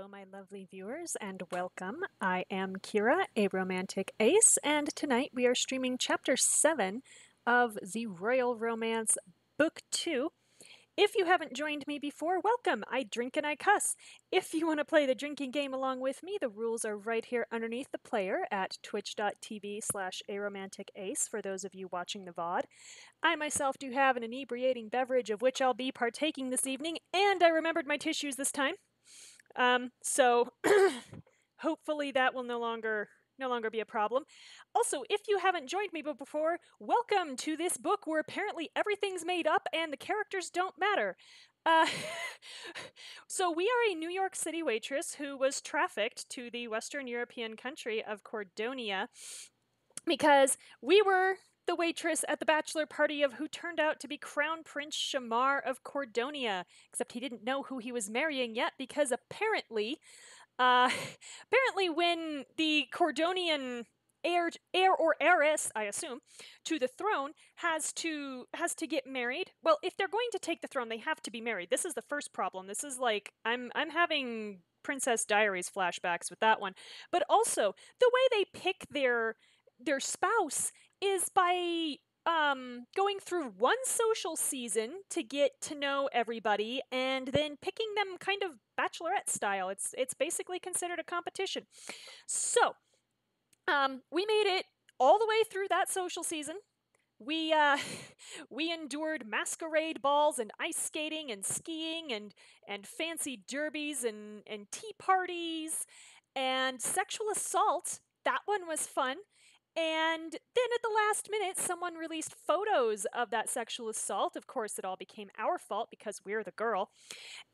lovely viewers, and welcome. I am Kira, a romantic ace, and tonight we are streaming Chapter 7 of the Royal Romance Book 2. If you haven't joined me before, welcome. I drink and I cuss. If you want to play the drinking game along with me, the rules are right here underneath the player at twitch.tv slash aromanticace for those of you watching the VOD. I myself do have an inebriating beverage of which I'll be partaking this evening, and I remembered my tissues this time. Um, so hopefully that will no longer no longer be a problem. Also, if you haven't joined me before, welcome to this book where apparently everything's made up and the characters don't matter. Uh, so we are a New York City waitress who was trafficked to the Western European country of Cordonia because we were the waitress at the bachelor party of who turned out to be Crown Prince Shamar of Cordonia, except he didn't know who he was marrying yet because apparently, uh, apparently when the Cordonian heir, heir or heiress, I assume, to the throne has to has to get married. Well, if they're going to take the throne, they have to be married. This is the first problem. This is like I'm I'm having Princess Diaries flashbacks with that one. But also, the way they pick their their spouse is by um, going through one social season to get to know everybody and then picking them kind of bachelorette style. It's it's basically considered a competition. So, um, we made it all the way through that social season. We uh, we endured masquerade balls and ice skating and skiing and and fancy derbies and and tea parties and sexual assault. That one was fun. And then at the last minute, someone released photos of that sexual assault. Of course, it all became our fault because we're the girl.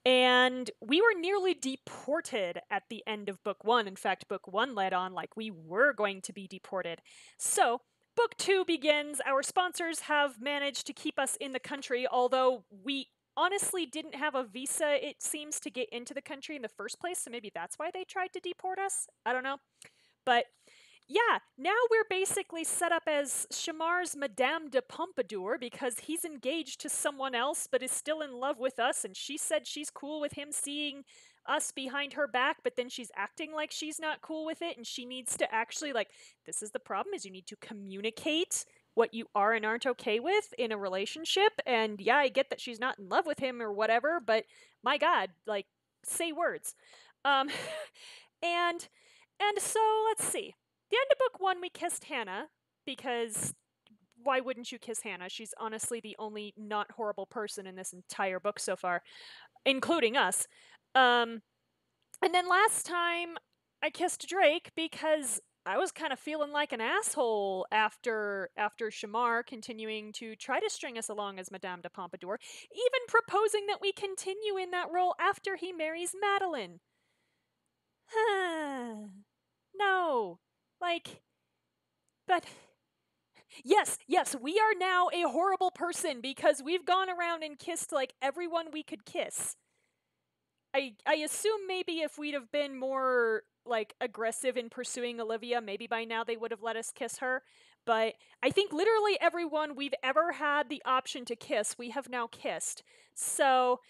And we were nearly deported at the end of book one. In fact, book one led on like we were going to be deported. So, book two begins. Our sponsors have managed to keep us in the country, although we honestly didn't have a visa, it seems, to get into the country in the first place. So maybe that's why they tried to deport us. I don't know. But yeah, now we're basically set up as Shamar's Madame de Pompadour because he's engaged to someone else but is still in love with us, and she said she's cool with him seeing us behind her back, but then she's acting like she's not cool with it, and she needs to actually like this is the problem is you need to communicate what you are and aren't okay with in a relationship. And yeah, I get that she's not in love with him or whatever, but my God, like say words. Um and and so let's see the end of book one, we kissed Hana because why wouldn't you kiss Hana? She's honestly the only not horrible person in this entire book so far, including us. Um, and then last time I kissed Drake because I was kind of feeling like an asshole after after Shamar continuing to try to string us along as Madame de Pompadour, even proposing that we continue in that role after he marries Madeline. no, like, but yes, yes, we are now a horrible person because we've gone around and kissed like everyone we could kiss. I I assume maybe if we'd have been more like aggressive in pursuing Olivia, maybe by now they would have let us kiss her. But I think literally everyone we've ever had the option to kiss, we have now kissed. So,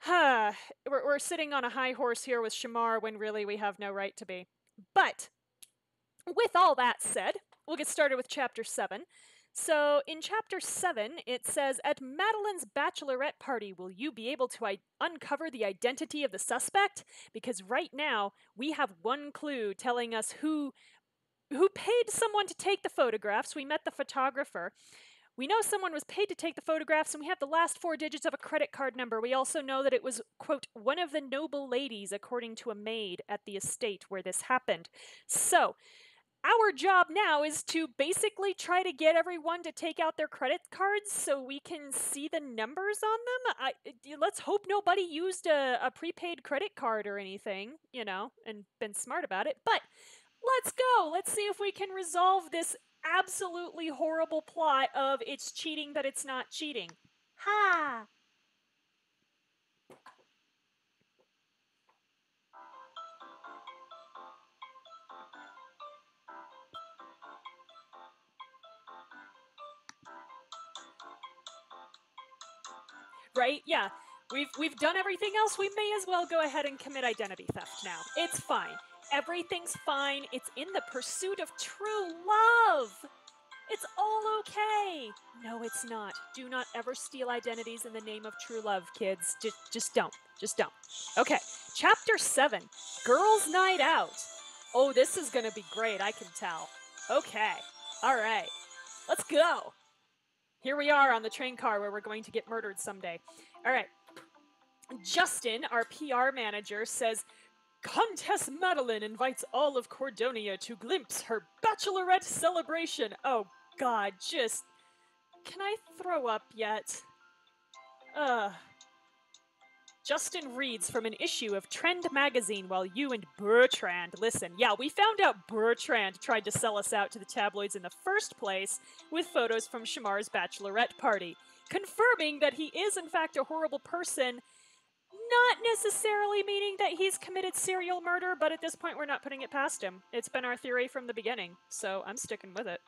huh, we're, we're sitting on a high horse here with Shamar when really we have no right to be. But with all that said, we'll get started with chapter 7. So, in chapter 7, it says At Madeline's bachelorette party, will you be able to I- uncover the identity of the suspect? Because right now, we have one clue telling us who. Who paid someone to take the photographs? We met the photographer. We know someone was paid to take the photographs, and we have the last four digits of a credit card number. We also know that it was, quote, one of the noble ladies, according to a maid at the estate where this happened. So, our job now is to basically try to get everyone to take out their credit cards so we can see the numbers on them. I, eh, let's hope nobody used a, a prepaid credit card or anything, you know, and been smart about it. But let's go. Let's see if we can resolve this absolutely horrible plot of it's cheating, but it's not cheating. Ha! Right? Yeah. We've we've done everything else. We may as well go ahead and commit identity theft now. It's fine. Everything's fine. It's in the pursuit of true love. It's all okay. No, it's not. Do not ever steal identities in the name of true love, kids. Just just don't. Just don't. Okay. Chapter 7. Girls Night Out. Oh, this is going to be great, I can tell. Okay. All right. Let's go. Here we are on the train car where we're going to get murdered someday. All right. Justin, our PR manager, says Countess Madeline invites all of Cordonia to glimpse her bachelorette celebration. Oh, God, just. Can I throw up yet? Ugh. Justin reads from an issue of Trend magazine while you and Bertrand listen. Yeah, we found out Bertrand tried to sell us out to the tabloids in the first place with photos from Shamar's bachelorette party, confirming that he is in fact a horrible person, not necessarily meaning that he's committed serial murder, but at this point we're not putting it past him. It's been our theory from the beginning, so I'm sticking with it.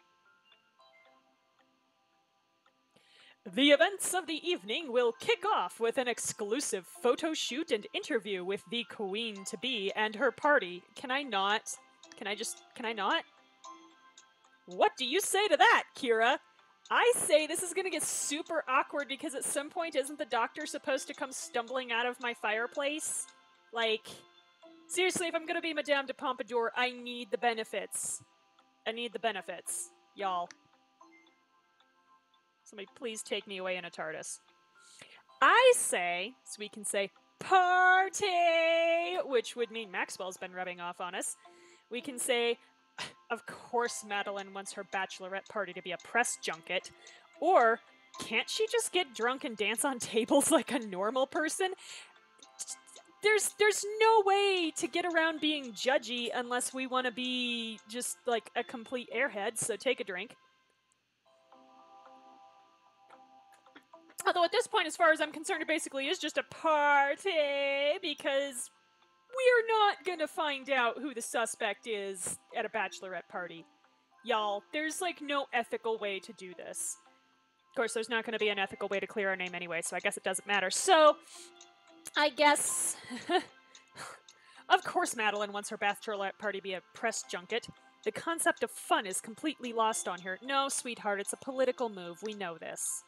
The events of the evening will kick off with an exclusive photo shoot and interview with the queen to be and her party. Can I not? Can I just. Can I not? What do you say to that, Kira? I say this is gonna get super awkward because at some point, isn't the doctor supposed to come stumbling out of my fireplace? Like, seriously, if I'm gonna be Madame de Pompadour, I need the benefits. I need the benefits, y'all. Somebody please take me away in a TARDIS. I say, so we can say party, which would mean Maxwell's been rubbing off on us. We can say, of course, Madeline wants her bachelorette party to be a press junket. Or, can't she just get drunk and dance on tables like a normal person? There's there's no way to get around being judgy unless we want to be just like a complete airhead, so take a drink. Although at this point, as far as I'm concerned, it basically is just a party because we're not gonna find out who the suspect is at a bachelorette party. Y'all, there's like no ethical way to do this. Of course, there's not gonna be an ethical way to clear our name anyway, so I guess it doesn't matter. So, I guess. of course, Madeline wants her bachelorette party be a press junket. The concept of fun is completely lost on her. No, sweetheart, it's a political move. We know this.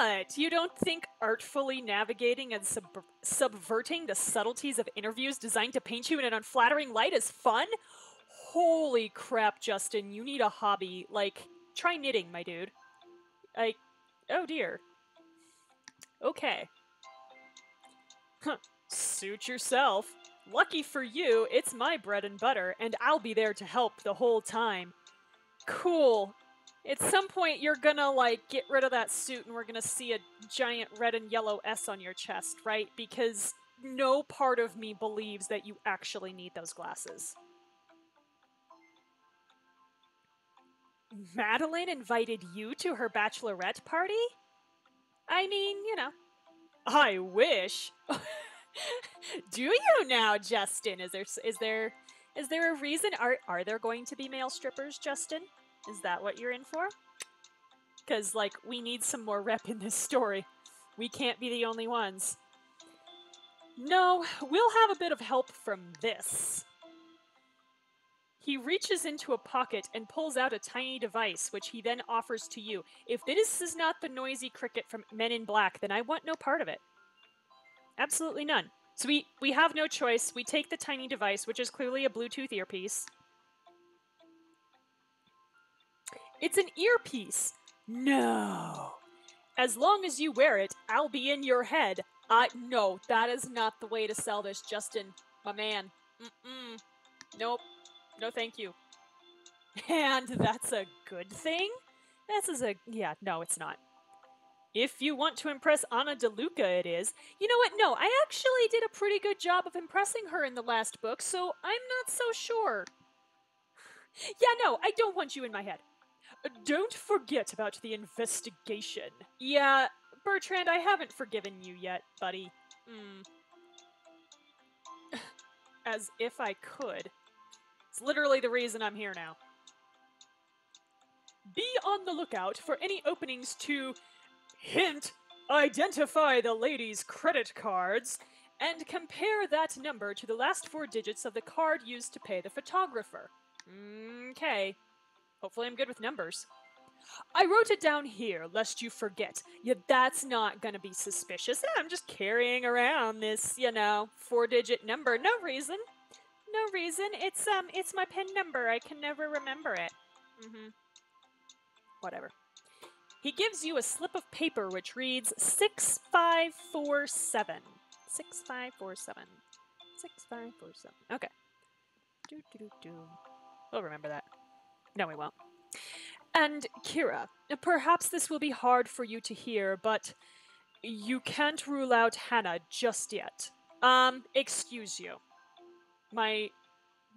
What? You don't think artfully navigating and sub- subverting the subtleties of interviews designed to paint you in an unflattering light is fun? Holy crap, Justin, you need a hobby. Like, try knitting, my dude. Like, oh dear. Okay. Huh. Suit yourself. Lucky for you, it's my bread and butter, and I'll be there to help the whole time. Cool. At some point, you're gonna, like, get rid of that suit and we're gonna see a giant red and yellow S on your chest, right? Because no part of me believes that you actually need those glasses. Madeline invited you to her bachelorette party? I mean, you know. I wish. Do you now, Justin? Is there is there is there a reason? Are are there going to be male strippers, Justin? Is that what you're in for? Because, like, we need some more rep in this story. We can't be the only ones. No, we'll have a bit of help from this. He reaches into a pocket and pulls out a tiny device, which he then offers to you. If this is not the noisy cricket from Men in Black, then I want no part of it. Absolutely none. So we, we have no choice. We take the tiny device, which is clearly a Bluetooth earpiece, It's an earpiece. No. As long as you wear it, I'll be in your head. I no, that is not the way to sell this, Justin, my man. Mm-mm. Nope. No, thank you. And that's a good thing? This is a yeah, no, it's not. If you want to impress Anna DeLuca, it is. You know what? No, I actually did a pretty good job of impressing her in the last book, so I'm not so sure. Yeah, no, I don't want you in my head. Don't forget about the investigation. Yeah, Bertrand, I haven't forgiven you yet, buddy. Mm. As if I could. It's literally the reason I'm here now. Be on the lookout for any openings to hint Identify the lady's credit cards and compare that number to the last four digits of the card used to pay the photographer. Okay. Hopefully, I'm good with numbers. I wrote it down here, lest you forget. Yeah, that's not gonna be suspicious. I'm just carrying around this, you know, four-digit number. No reason. No reason. It's um, it's my pin number. I can never remember it. Mm-hmm. Whatever. He gives you a slip of paper which reads 6547. 6547. 6547. Okay. Do, do, do, do. We'll remember that. No, we won't. And Kira, perhaps this will be hard for you to hear, but you can't rule out Hana just yet. Um, excuse you. My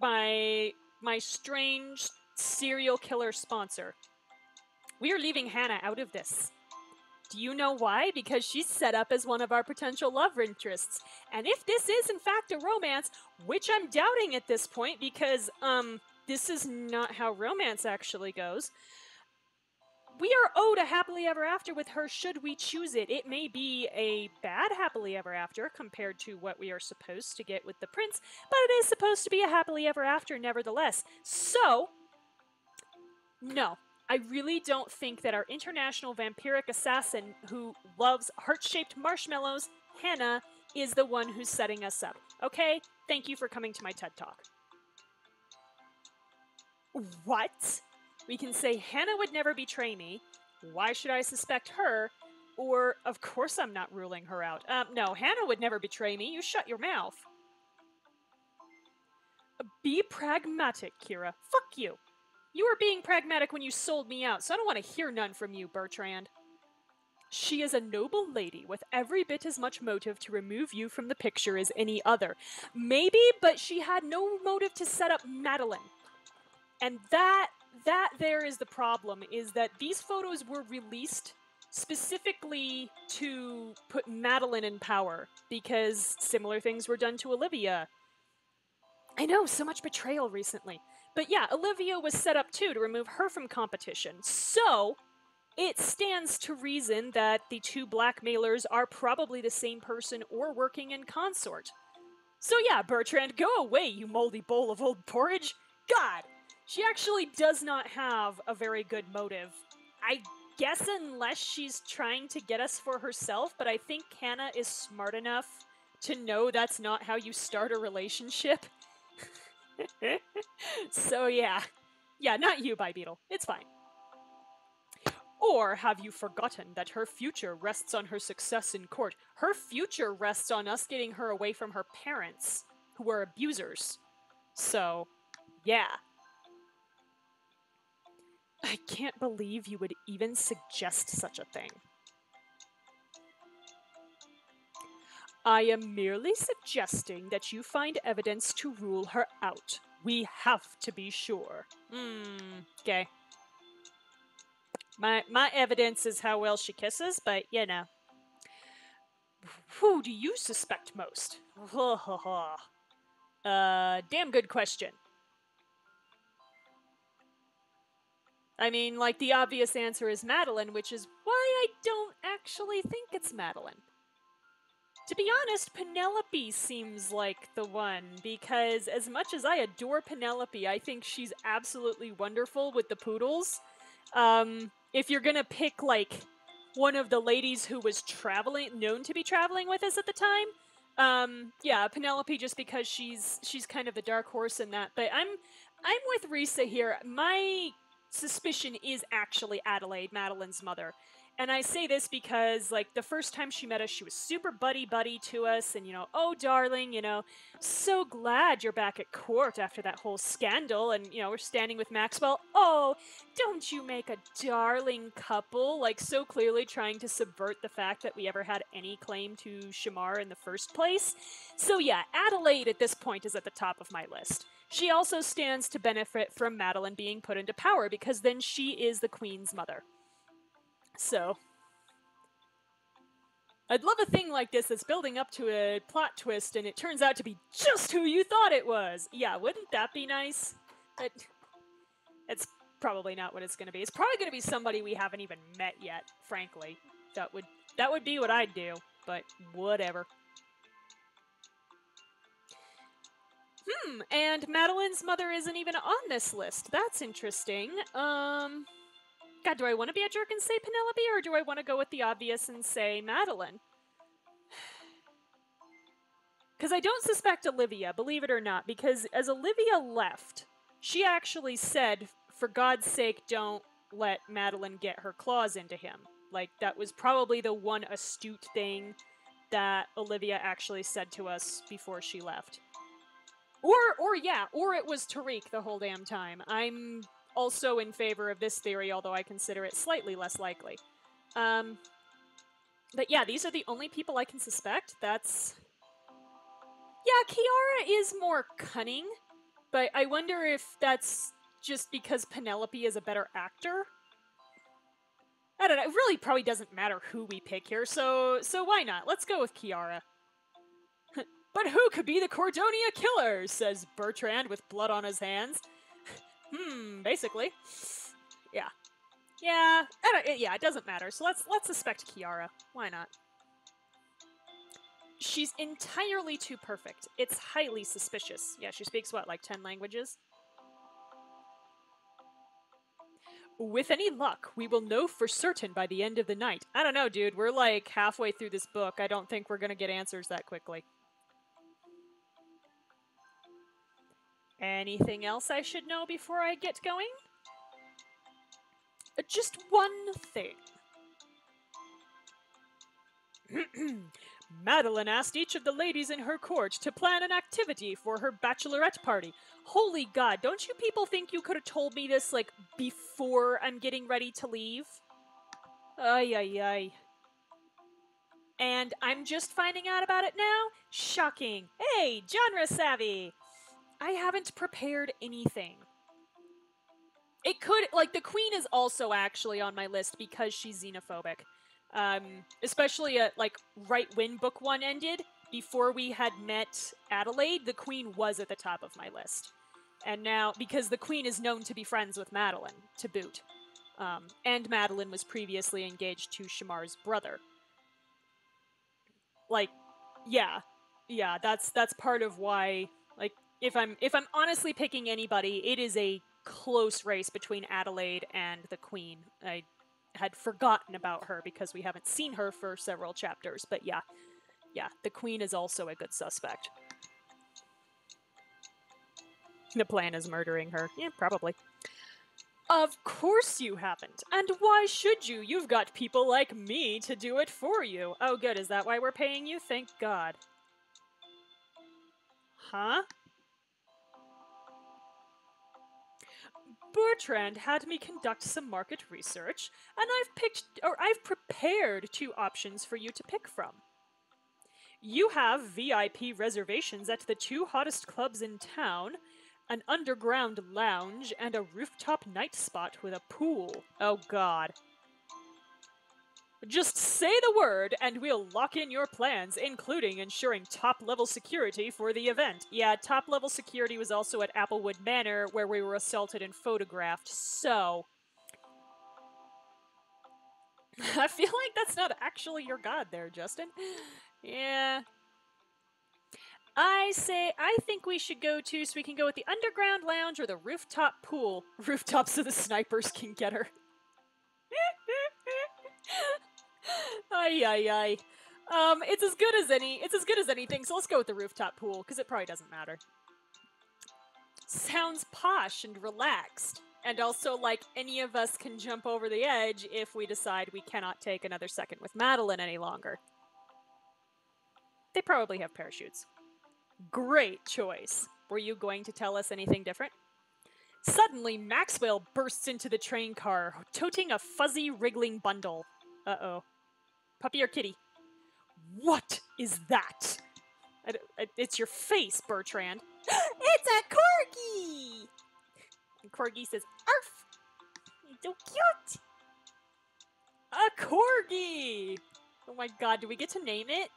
my my strange serial killer sponsor. We are leaving Hana out of this. Do you know why? Because she's set up as one of our potential love interests. And if this is in fact a romance, which I'm doubting at this point because um this is not how romance actually goes. We are owed a happily ever after with her should we choose it. It may be a bad happily ever after compared to what we are supposed to get with the prince, but it is supposed to be a happily ever after nevertheless. So, no, I really don't think that our international vampiric assassin who loves heart shaped marshmallows, Hana, is the one who's setting us up. Okay? Thank you for coming to my TED Talk. What? We can say Hana would never betray me. Why should I suspect her? Or, of course I'm not ruling her out. Um, no, Hana would never betray me. You shut your mouth. Be pragmatic, Kira. Fuck you. You were being pragmatic when you sold me out, so I don't want to hear none from you, Bertrand. She is a noble lady with every bit as much motive to remove you from the picture as any other. Maybe, but she had no motive to set up Madeline. And that that there is the problem is that these photos were released specifically to put Madeline in power because similar things were done to Olivia. I know, so much betrayal recently. But yeah, Olivia was set up too to remove her from competition. So, it stands to reason that the two blackmailers are probably the same person or working in consort. So yeah, Bertrand, go away, you moldy bowl of old porridge. God, she actually does not have a very good motive. I guess unless she's trying to get us for herself, but I think Hana is smart enough to know that's not how you start a relationship. so yeah. Yeah, not you, by Beetle. It's fine. Or have you forgotten that her future rests on her success in court? Her future rests on us getting her away from her parents, who are abusers. So, yeah. I can't believe you would even suggest such a thing. I am merely suggesting that you find evidence to rule her out. We have to be sure. Hmm, okay. My, my evidence is how well she kisses, but you know. Who do you suspect most? uh, damn good question. I mean, like, the obvious answer is Madeline, which is why I don't actually think it's Madeline. To be honest, Penelope seems like the one, because as much as I adore Penelope, I think she's absolutely wonderful with the poodles. Um, if you're gonna pick, like, one of the ladies who was traveling, known to be traveling with us at the time, um, yeah, Penelope, just because she's she's kind of the dark horse in that. But I'm I'm with Risa here. My suspicion is actually Adelaide, Madeline's mother. And I say this because, like, the first time she met us, she was super buddy buddy to us, and, you know, oh, darling, you know, so glad you're back at court after that whole scandal. And, you know, we're standing with Maxwell. Oh, don't you make a darling couple? Like, so clearly trying to subvert the fact that we ever had any claim to Shamar in the first place. So, yeah, Adelaide at this point is at the top of my list. She also stands to benefit from Madeline being put into power because then she is the queen's mother. So, I'd love a thing like this that's building up to a plot twist and it turns out to be just who you thought it was. Yeah, wouldn't that be nice? But it's probably not what it's going to be. It's probably going to be somebody we haven't even met yet, frankly. That would that would be what I'd do, but whatever. Hmm, and Madeline's mother isn't even on this list. That's interesting. Um, God, do I want to be a jerk and say Penelope, or do I want to go with the obvious and say Madeline? Because I don't suspect Olivia, believe it or not, because as Olivia left, she actually said, for God's sake, don't let Madeline get her claws into him. Like, that was probably the one astute thing that Olivia actually said to us before she left. Or, or yeah, or it was Tariq the whole damn time. I'm also in favor of this theory, although I consider it slightly less likely. Um, but yeah, these are the only people I can suspect. That's... Yeah, Kiara is more cunning, but I wonder if that's just because Penelope is a better actor. I don't know. It really probably doesn't matter who we pick here, so so why not? Let's go with Kiara. But who could be the Cordonia killer? says Bertrand with blood on his hands. hmm, basically. Yeah. Yeah, yeah, it doesn't matter. So let's let's suspect Kiara. Why not? She's entirely too perfect. It's highly suspicious. Yeah, she speaks what, like 10 languages? With any luck, we will know for certain by the end of the night. I don't know, dude. We're like halfway through this book. I don't think we're gonna get answers that quickly. Anything else I should know before I get going? Uh, just one thing. Madeline asked each of the ladies in her court to plan an activity for her bachelorette party. Holy God, don't you people think you could have told me this, like, before I'm getting ready to leave? Ay, ay, ay. And I'm just finding out about it now? Shocking. Hey, genre savvy! I haven't prepared anything. It could, like, the queen is also actually on my list because she's xenophobic. Um, especially at like right when book one ended, before we had met Adelaide, the queen was at the top of my list. And now, because the queen is known to be friends with Madeline, to boot. Um, and Madeline was previously engaged to Shamar's brother. Like, yeah, yeah, that's that's part of why. If I'm if I'm honestly picking anybody, it is a close race between Adelaide and the Queen. I had forgotten about her because we haven't seen her for several chapters. But yeah, yeah, the queen is also a good suspect. The plan is murdering her. Yeah, probably. Of course you haven't. And why should you? You've got people like me to do it for you. Oh good, is that why we're paying you? Thank God. Huh? Bertrand had me conduct some market research, and I've picked or I've prepared two options for you to pick from. You have VIP reservations at the two hottest clubs in town, an underground lounge, and a rooftop night spot with a pool. Oh god. Just say the word and we'll lock in your plans, including ensuring top level security for the event. Yeah, top level security was also at Applewood Manor, where we were assaulted and photographed, so. I feel like that's not actually your god there, Justin. Yeah. I say, I think we should go to, so we can go with the underground lounge or the rooftop pool. Rooftop so the snipers can get her. ay ay ay. Um, it's as good as any. It's as good as anything. So let's go with the rooftop pool because it probably doesn't matter. Sounds posh and relaxed, and also like any of us can jump over the edge if we decide we cannot take another second with Madeline any longer. They probably have parachutes. Great choice. Were you going to tell us anything different? Suddenly, Maxwell bursts into the train car, toting a fuzzy, wriggling bundle. Uh oh. Puppy or kitty? What is that? it's your face, Bertrand. it's a corgi! And Corgi says, Arf! so cute! A corgi! Oh my god, do we get to name it?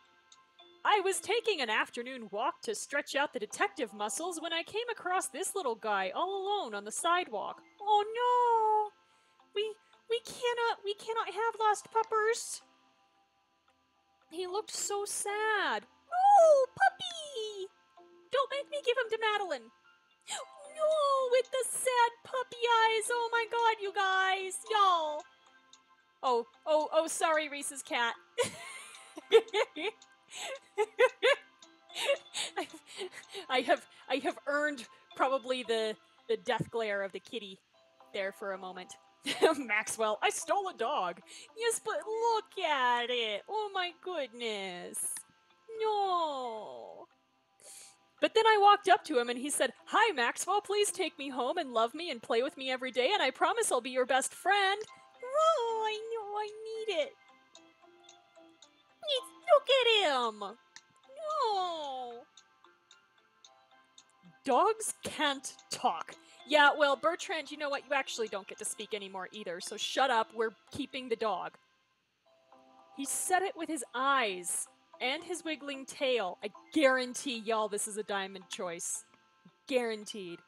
I was taking an afternoon walk to stretch out the detective muscles when I came across this little guy all alone on the sidewalk. Oh no! We we cannot we cannot have lost puppers. He looked so sad. No, puppy! Don't make me give him to Madeline. No, with the sad puppy eyes. Oh my god, you guys. Y'all. Oh, oh, oh, sorry, Reese's cat. I have I have earned probably the the death glare of the kitty there for a moment. Maxwell, I stole a dog. Yes, but look at it. Oh my goodness. No. But then I walked up to him and he said, Hi, Maxwell, please take me home and love me and play with me every day, and I promise I'll be your best friend. Oh, I know I need it. Look at him. No. Dogs can't talk. Yeah, well, Bertrand, you know what? You actually don't get to speak anymore either, so shut up. We're keeping the dog. He said it with his eyes and his wiggling tail. I guarantee y'all this is a diamond choice. Guaranteed.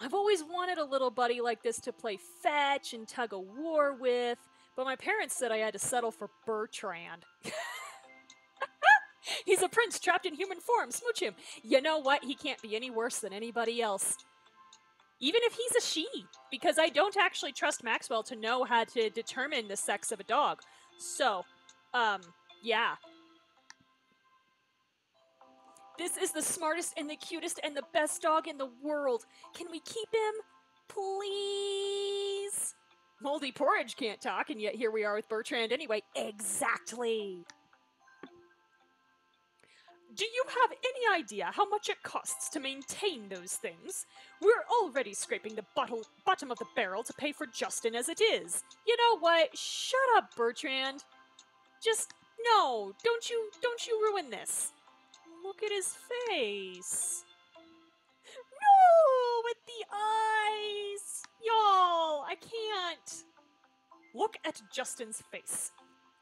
I've always wanted a little buddy like this to play fetch and tug of war with, but my parents said I had to settle for Bertrand. He's a prince trapped in human form. Smooch him. You know what? He can't be any worse than anybody else. Even if he's a she, because I don't actually trust Maxwell to know how to determine the sex of a dog. So, um, yeah. This is the smartest and the cutest and the best dog in the world. Can we keep him? Please? Moldy Porridge can't talk, and yet here we are with Bertrand anyway. Exactly. Do you have any idea how much it costs to maintain those things? We're already scraping the bottom of the barrel to pay for Justin as it is. You know what? Shut up, Bertrand. Just no, don't you don't you ruin this. Look at his face. No, with the eyes. Y'all, I can't. Look at Justin's face.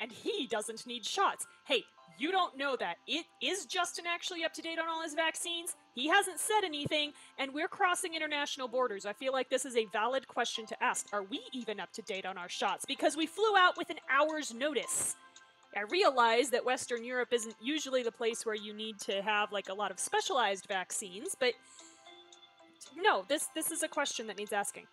And he doesn't need shots. Hey, you don't know that. It is Justin actually up to date on all his vaccines? He hasn't said anything, and we're crossing international borders. I feel like this is a valid question to ask. Are we even up to date on our shots? Because we flew out with an hour's notice. I realize that Western Europe isn't usually the place where you need to have like a lot of specialized vaccines, but no, this this is a question that needs asking.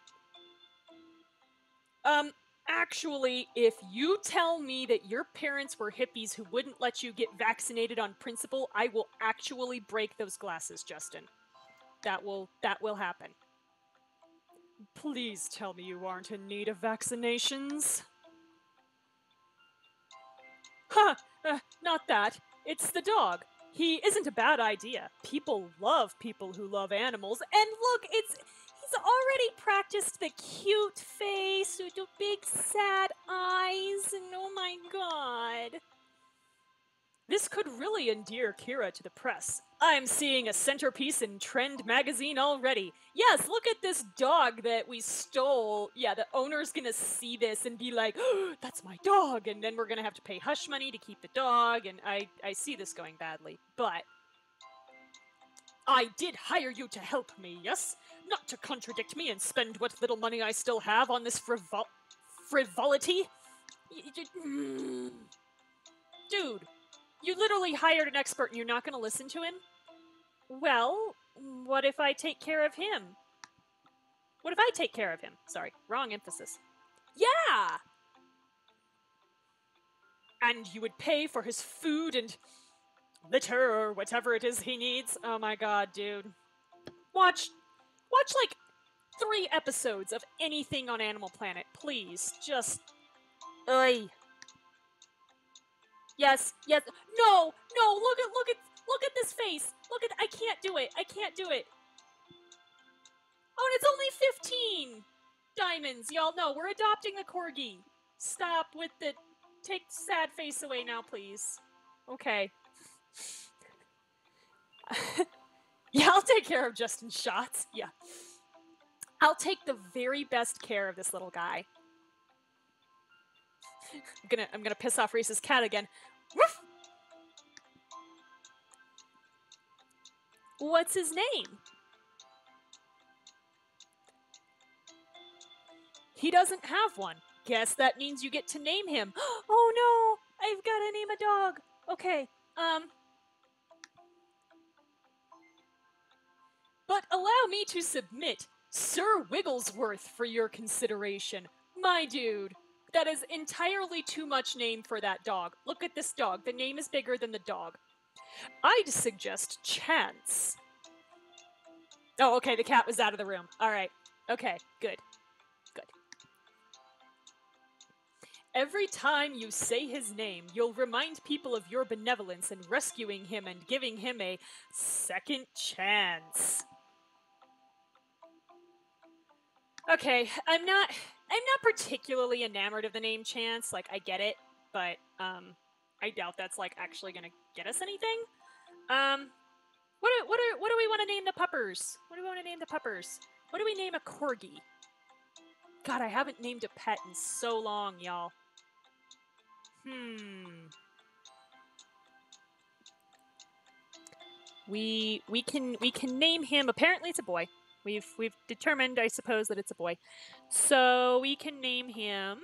Um, actually, if you tell me that your parents were hippies who wouldn't let you get vaccinated on principle, I will actually break those glasses, Justin. That will that will happen. Please tell me you aren't in need of vaccinations. Ha! Huh, uh, not that. It's the dog. He isn't a bad idea. People love people who love animals. And look, it's Already practiced the cute face with the big sad eyes, and oh my god. This could really endear Kira to the press. I'm seeing a centerpiece in Trend magazine already. Yes, look at this dog that we stole. Yeah, the owner's gonna see this and be like, oh, that's my dog, and then we're gonna have to pay hush money to keep the dog, and I, I see this going badly. But I did hire you to help me, yes? Not to contradict me and spend what little money I still have on this frivol- frivolity. Mm. Dude, you literally hired an expert and you're not going to listen to him? Well, what if I take care of him? What if I take care of him? Sorry, wrong emphasis. Yeah! And you would pay for his food and litter or whatever it is he needs. Oh my god, dude. Watch Watch like three episodes of anything on Animal Planet, please. Just. Oi. Yes, yes. No, no, look at look at look at this face. Look at I can't do it. I can't do it. Oh, and it's only 15 diamonds. Y'all know we're adopting the corgi. Stop with the take sad face away now, please. Okay. Yeah, I'll take care of Justin's shots. Yeah. I'll take the very best care of this little guy. I'm gonna I'm gonna piss off Reese's cat again. Woof! What's his name? He doesn't have one. Guess that means you get to name him. Oh no! I've got gonna name a dog. Okay. Um. But allow me to submit Sir Wigglesworth for your consideration. My dude, that is entirely too much name for that dog. Look at this dog. The name is bigger than the dog. I'd suggest Chance. Oh, okay, the cat was out of the room. All right. Okay, good. Good. Every time you say his name, you'll remind people of your benevolence in rescuing him and giving him a second chance. Okay, I'm not I'm not particularly enamored of the name Chance. Like I get it, but um I doubt that's like actually to get us anything. Um what do, what do, what do we want to name the puppers? What do we want to name the puppers? What do we name a corgi? God, I haven't named a pet in so long, y'all. Hmm. We we can we can name him. Apparently, it's a boy. We've we've determined, I suppose, that it's a boy. So we can name him.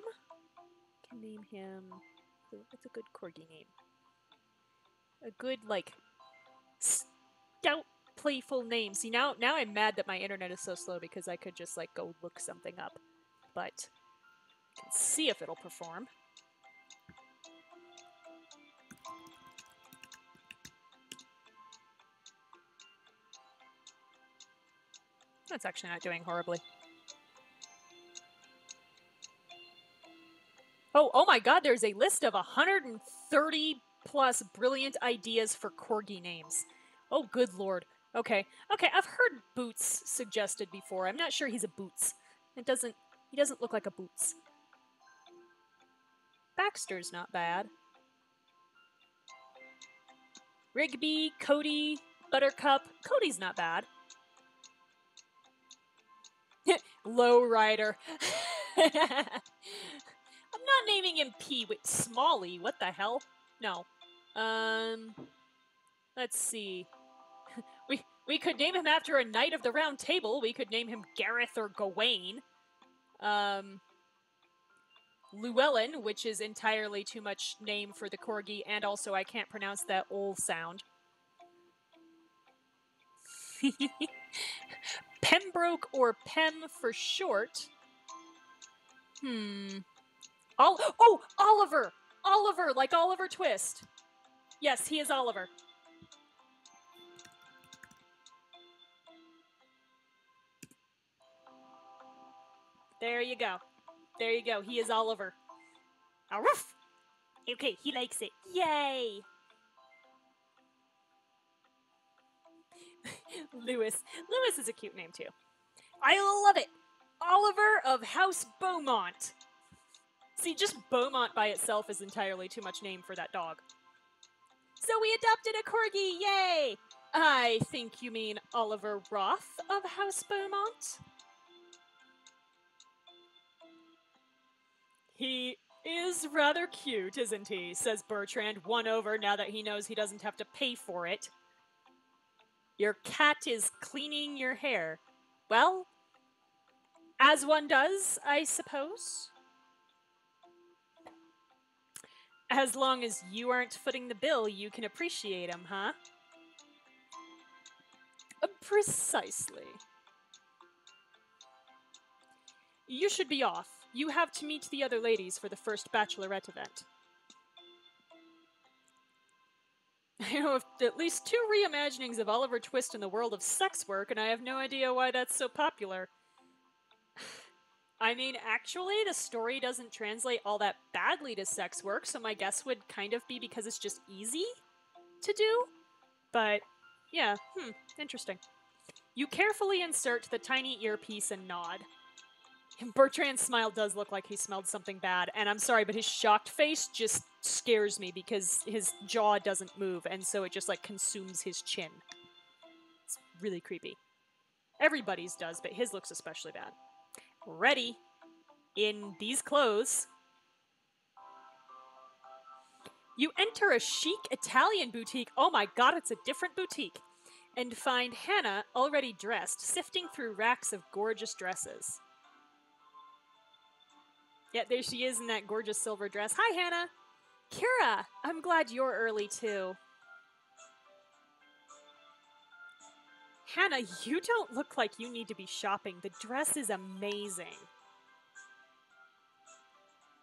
Can name him. What's a good corgi name? A good like stout, playful name. See now now I'm mad that my internet is so slow because I could just like go look something up, but see if it'll perform. That's actually not doing horribly. Oh, oh my god, there's a list of 130 plus brilliant ideas for corgi names. Oh, good lord. Okay, okay, I've heard Boots suggested before. I'm not sure he's a Boots. It doesn't, he doesn't look like a Boots. Baxter's not bad. Rigby, Cody, Buttercup. Cody's not bad. Lowrider. I'm not naming him Peewit Smalley. What the hell? No. Um, let's see. we we could name him after a knight of the Round Table. We could name him Gareth or Gawain. Um, Llewellyn, which is entirely too much name for the corgi, and also I can't pronounce that old sound. Pembroke or Pem for short. Hmm. Ol- oh, Oliver! Oliver, like Oliver Twist. Yes, he is Oliver. There you go. There you go. He is Oliver. Aroof! Okay, he likes it. Yay! Lewis. Lewis is a cute name too. I love it. Oliver of House Beaumont. See, just Beaumont by itself is entirely too much name for that dog. So we adopted a corgi, yay! I think you mean Oliver Roth of House Beaumont? He is rather cute, isn't he? says Bertrand, won over now that he knows he doesn't have to pay for it. Your cat is cleaning your hair. Well, as one does, I suppose. As long as you aren't footing the bill, you can appreciate him, huh? Uh, precisely. You should be off. You have to meet the other ladies for the first bachelorette event. I know at least two reimaginings of Oliver Twist in the world of sex work, and I have no idea why that's so popular. I mean, actually, the story doesn't translate all that badly to sex work, so my guess would kind of be because it's just easy to do. But, yeah, hmm, interesting. You carefully insert the tiny earpiece and nod. Bertrand's smile does look like he smelled something bad, and I'm sorry, but his shocked face just scares me because his jaw doesn't move, and so it just like consumes his chin. It's really creepy. Everybody's does, but his looks especially bad. Ready in these clothes. You enter a chic Italian boutique. Oh my god, it's a different boutique. And find Hana already dressed, sifting through racks of gorgeous dresses. Yeah, there she is in that gorgeous silver dress. Hi, Hana. Kira, I'm glad you're early too. Hana, you don't look like you need to be shopping. The dress is amazing.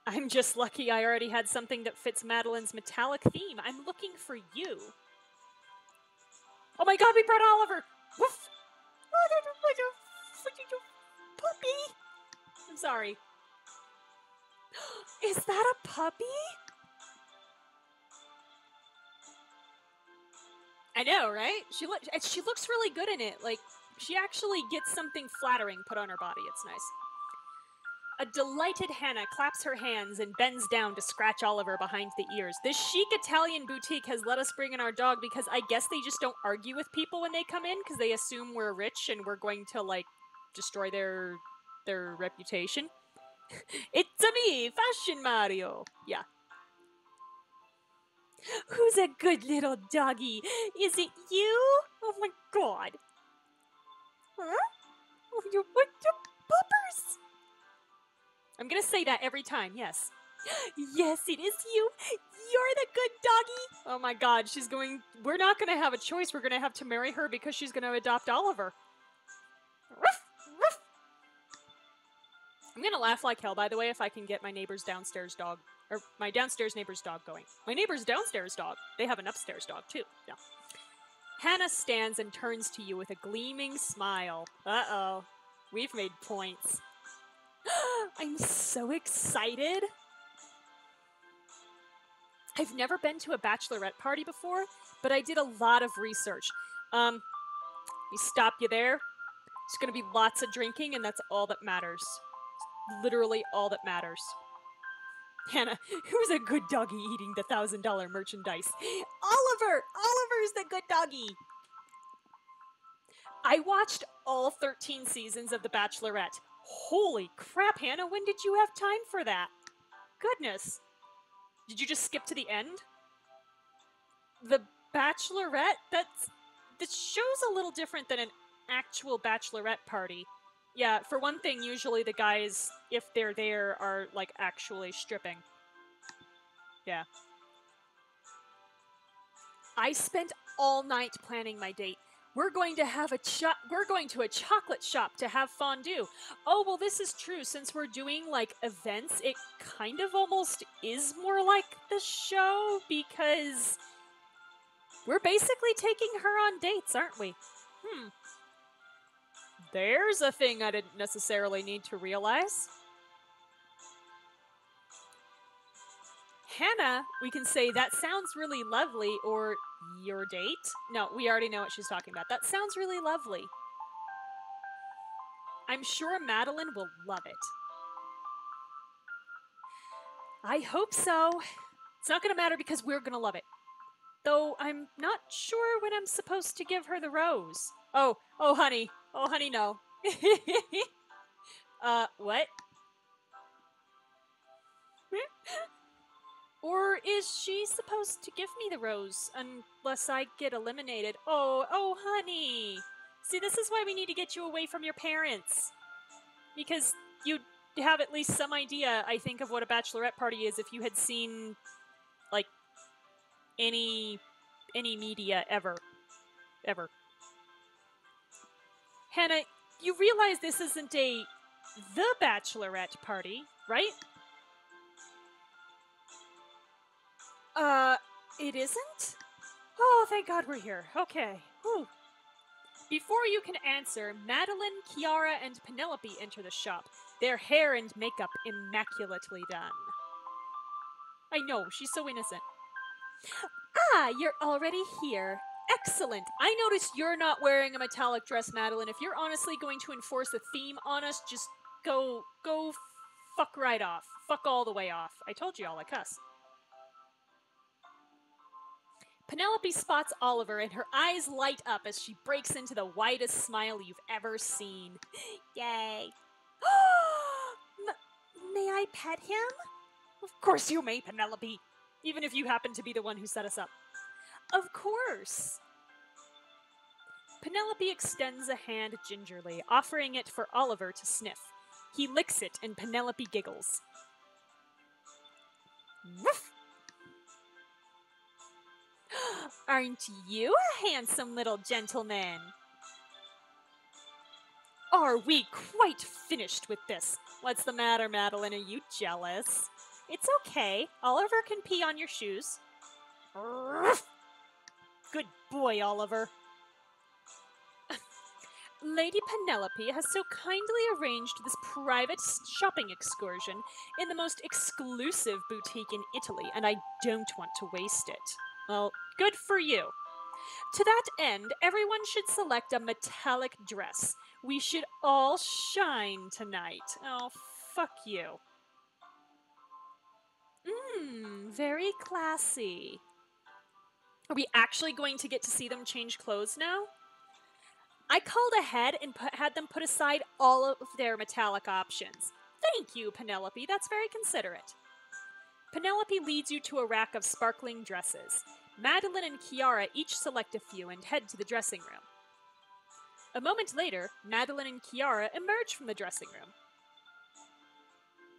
I'm just lucky I already had something that fits Madeline's metallic theme. I'm looking for you. Oh my god, we brought Oliver! Woof! Puppy! I'm sorry. Is that a puppy? I know, right? She looks she looks really good in it. Like she actually gets something flattering put on her body. It's nice. A delighted Hana claps her hands and bends down to scratch Oliver behind the ears. This chic Italian boutique has let us bring in our dog because I guess they just don't argue with people when they come in because they assume we're rich and we're going to like destroy their their reputation. it's a me, Fashion Mario. Yeah, Who's a good little doggy? Is it you? Oh my god. Huh? Oh, you what the puppers? I'm gonna say that every time, yes. yes, it is you. You're the good doggy. Oh my god, she's going. We're not gonna have a choice. We're gonna have to marry her because she's gonna adopt Oliver. Ruff. I'm gonna laugh like hell, by the way, if I can get my neighbor's downstairs dog or my downstairs neighbor's dog going. My neighbor's downstairs dog. They have an upstairs dog too. Yeah. Hana stands and turns to you with a gleaming smile. Uh oh. We've made points. I'm so excited. I've never been to a bachelorette party before, but I did a lot of research. Um, we stop you there. It's gonna be lots of drinking, and that's all that matters. Literally all that matters. Hana, who's a good doggy eating the thousand dollar merchandise? Oliver! Oliver's the good doggy! I watched all 13 seasons of The Bachelorette. Holy crap, Hana, when did you have time for that? Goodness. Did you just skip to the end? The Bachelorette? That's. The show's a little different than an actual Bachelorette party. Yeah, for one thing, usually the guys, if they're there, are like actually stripping. Yeah. I spent all night planning my date. We're going to have a cho- we're going to a chocolate shop to have fondue. Oh, well this is true since we're doing like events, it kind of almost is more like the show because we're basically taking her on dates, aren't we? Hmm. There's a thing I didn't necessarily need to realize. Hana, we can say, that sounds really lovely, or your date? No, we already know what she's talking about. That sounds really lovely. I'm sure Madeline will love it. I hope so. It's not going to matter because we're going to love it. Though I'm not sure when I'm supposed to give her the rose. Oh, oh, honey, Oh, honey, no. uh, what? or is she supposed to give me the rose unless I get eliminated? Oh, oh, honey. See, this is why we need to get you away from your parents. Because you have at least some idea, I think, of what a bachelorette party is if you had seen, like, any any media ever. Ever. Hana, you realize this isn't a The Bachelorette party, right? Uh, it isn't? Oh, thank God we're here. Okay. Whew. Before you can answer, Madeline, Kiara, and Penelope enter the shop, their hair and makeup immaculately done. I know, she's so innocent. Ah, you're already here. Excellent. I noticed you're not wearing a metallic dress, Madeline. If you're honestly going to enforce a theme on us, just go, go fuck right off. Fuck all the way off. I told you all I cuss. Penelope spots Oliver and her eyes light up as she breaks into the widest smile you've ever seen. Yay. May I pet him? Of course you may, Penelope. Even if you happen to be the one who set us up. Of course. Penelope extends a hand gingerly, offering it for Oliver to sniff. He licks it, and Penelope giggles. Woof! Aren't you a handsome little gentleman? Are we quite finished with this? What's the matter, Madeline? Are you jealous? It's okay. Oliver can pee on your shoes. Good boy, Oliver. Lady Penelope has so kindly arranged this private shopping excursion in the most exclusive boutique in Italy, and I don't want to waste it. Well, good for you. To that end, everyone should select a metallic dress. We should all shine tonight. Oh, fuck you. Mmm, very classy. Are we actually going to get to see them change clothes now? I called ahead and put, had them put aside all of their metallic options. Thank you, Penelope. That's very considerate. Penelope leads you to a rack of sparkling dresses. Madeline and Kiara each select a few and head to the dressing room. A moment later, Madeline and Kiara emerge from the dressing room.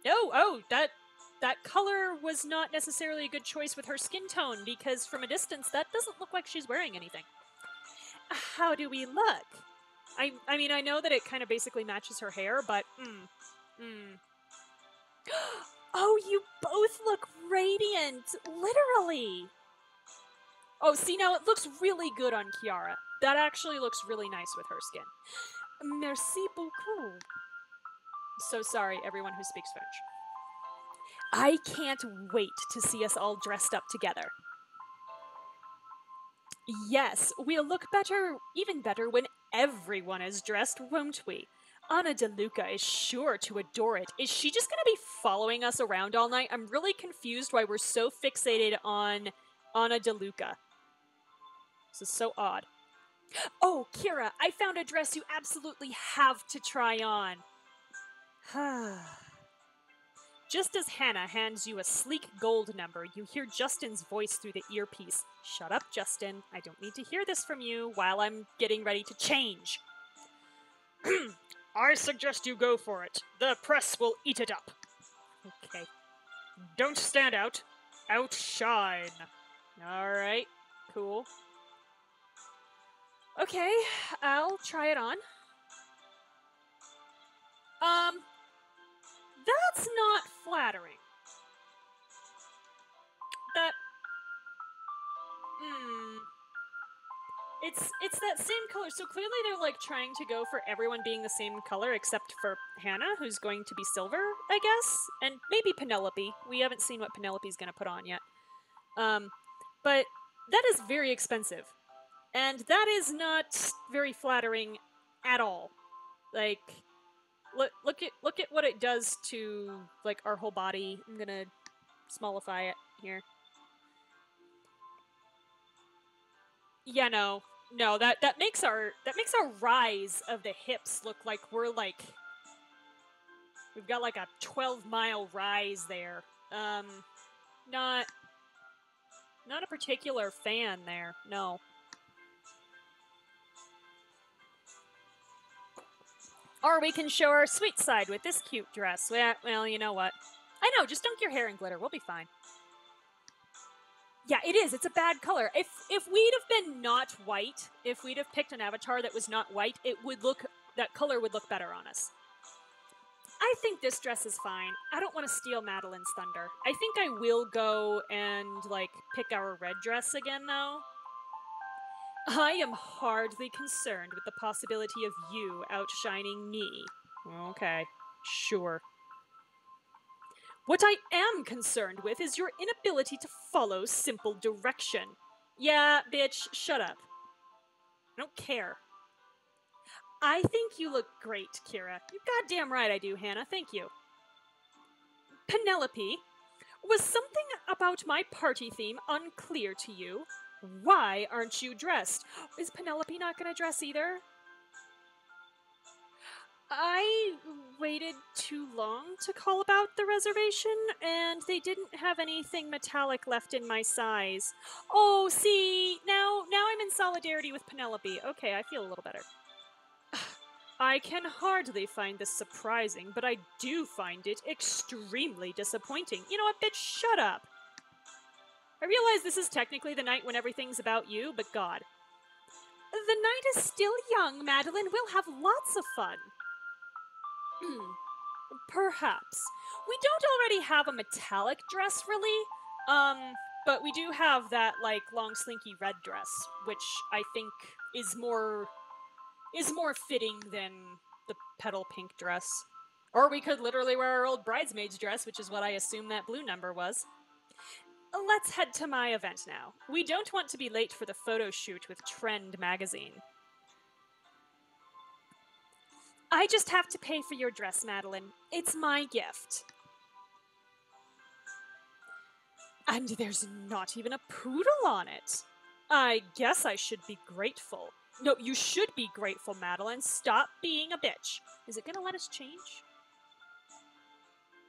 Oh, oh, that that color was not necessarily a good choice with her skin tone because from a distance that doesn't look like she's wearing anything. How do we look? I I mean I know that it kind of basically matches her hair, but mm, mm. Oh, you both look radiant, literally. Oh, see now it looks really good on Kiara. That actually looks really nice with her skin. Merci beaucoup. So sorry, everyone who speaks French. I can't wait to see us all dressed up together. Yes, we'll look better, even better, when everyone is dressed, won't we? Anna DeLuca is sure to adore it. Is she just going to be following us around all night? I'm really confused why we're so fixated on Anna DeLuca. This is so odd. Oh, Kira, I found a dress you absolutely have to try on. Just as Hana hands you a sleek gold number, you hear Justin's voice through the earpiece. Shut up, Justin. I don't need to hear this from you while I'm getting ready to change. I suggest you go for it. The press will eat it up. Okay. Don't stand out. Outshine. Alright. Cool. Okay, I'll try it on. Um, that's not flattering. That. Hmm. It's it's that same color. So clearly they're like trying to go for everyone being the same color except for Hana, who's going to be silver, I guess, and maybe Penelope. We haven't seen what Penelope's going to put on yet. Um, but that is very expensive, and that is not very flattering at all. Like look look at look at what it does to like our whole body. I'm gonna smallify it here. Yeah, no, no, that that makes our that makes our rise of the hips look like we're like we've got like a 12 mile rise there. Um, not not a particular fan there. No. Or we can show our sweet side with this cute dress. Well, well, you know what? I know, just dunk your hair in glitter. We'll be fine. Yeah, it is. It's a bad color. If if we'd have been not white, if we'd have picked an avatar that was not white, it would look that color would look better on us. I think this dress is fine. I don't want to steal Madeline's thunder. I think I will go and like pick our red dress again though. I am hardly concerned with the possibility of you outshining me. Okay, sure. What I am concerned with is your inability to follow simple direction. Yeah, bitch, shut up. I don't care. I think you look great, Kira. You goddamn right I do, Hana. Thank you. Penelope, was something about my party theme unclear to you? Why aren't you dressed? Is Penelope not going to dress either? I waited too long to call about the reservation, and they didn't have anything metallic left in my size. Oh, see, now now I'm in solidarity with Penelope. Okay, I feel a little better. I can hardly find this surprising, but I do find it extremely disappointing. You know what, bitch? Shut up. I realize this is technically the night when everything's about you, but God. The night is still young, Madeline. We'll have lots of fun. Perhaps. We don't already have a metallic dress, really. Um, but we do have that like long slinky red dress, which I think is more is more fitting than the petal pink dress. Or we could literally wear our old bridesmaid's dress, which is what I assume that blue number was. Let's head to my event now. We don't want to be late for the photo shoot with Trend magazine. I just have to pay for your dress, Madeline. It's my gift. And there's not even a poodle on it. I guess I should be grateful. No, you should be grateful, Madeline. Stop being a bitch. Is it gonna let us change?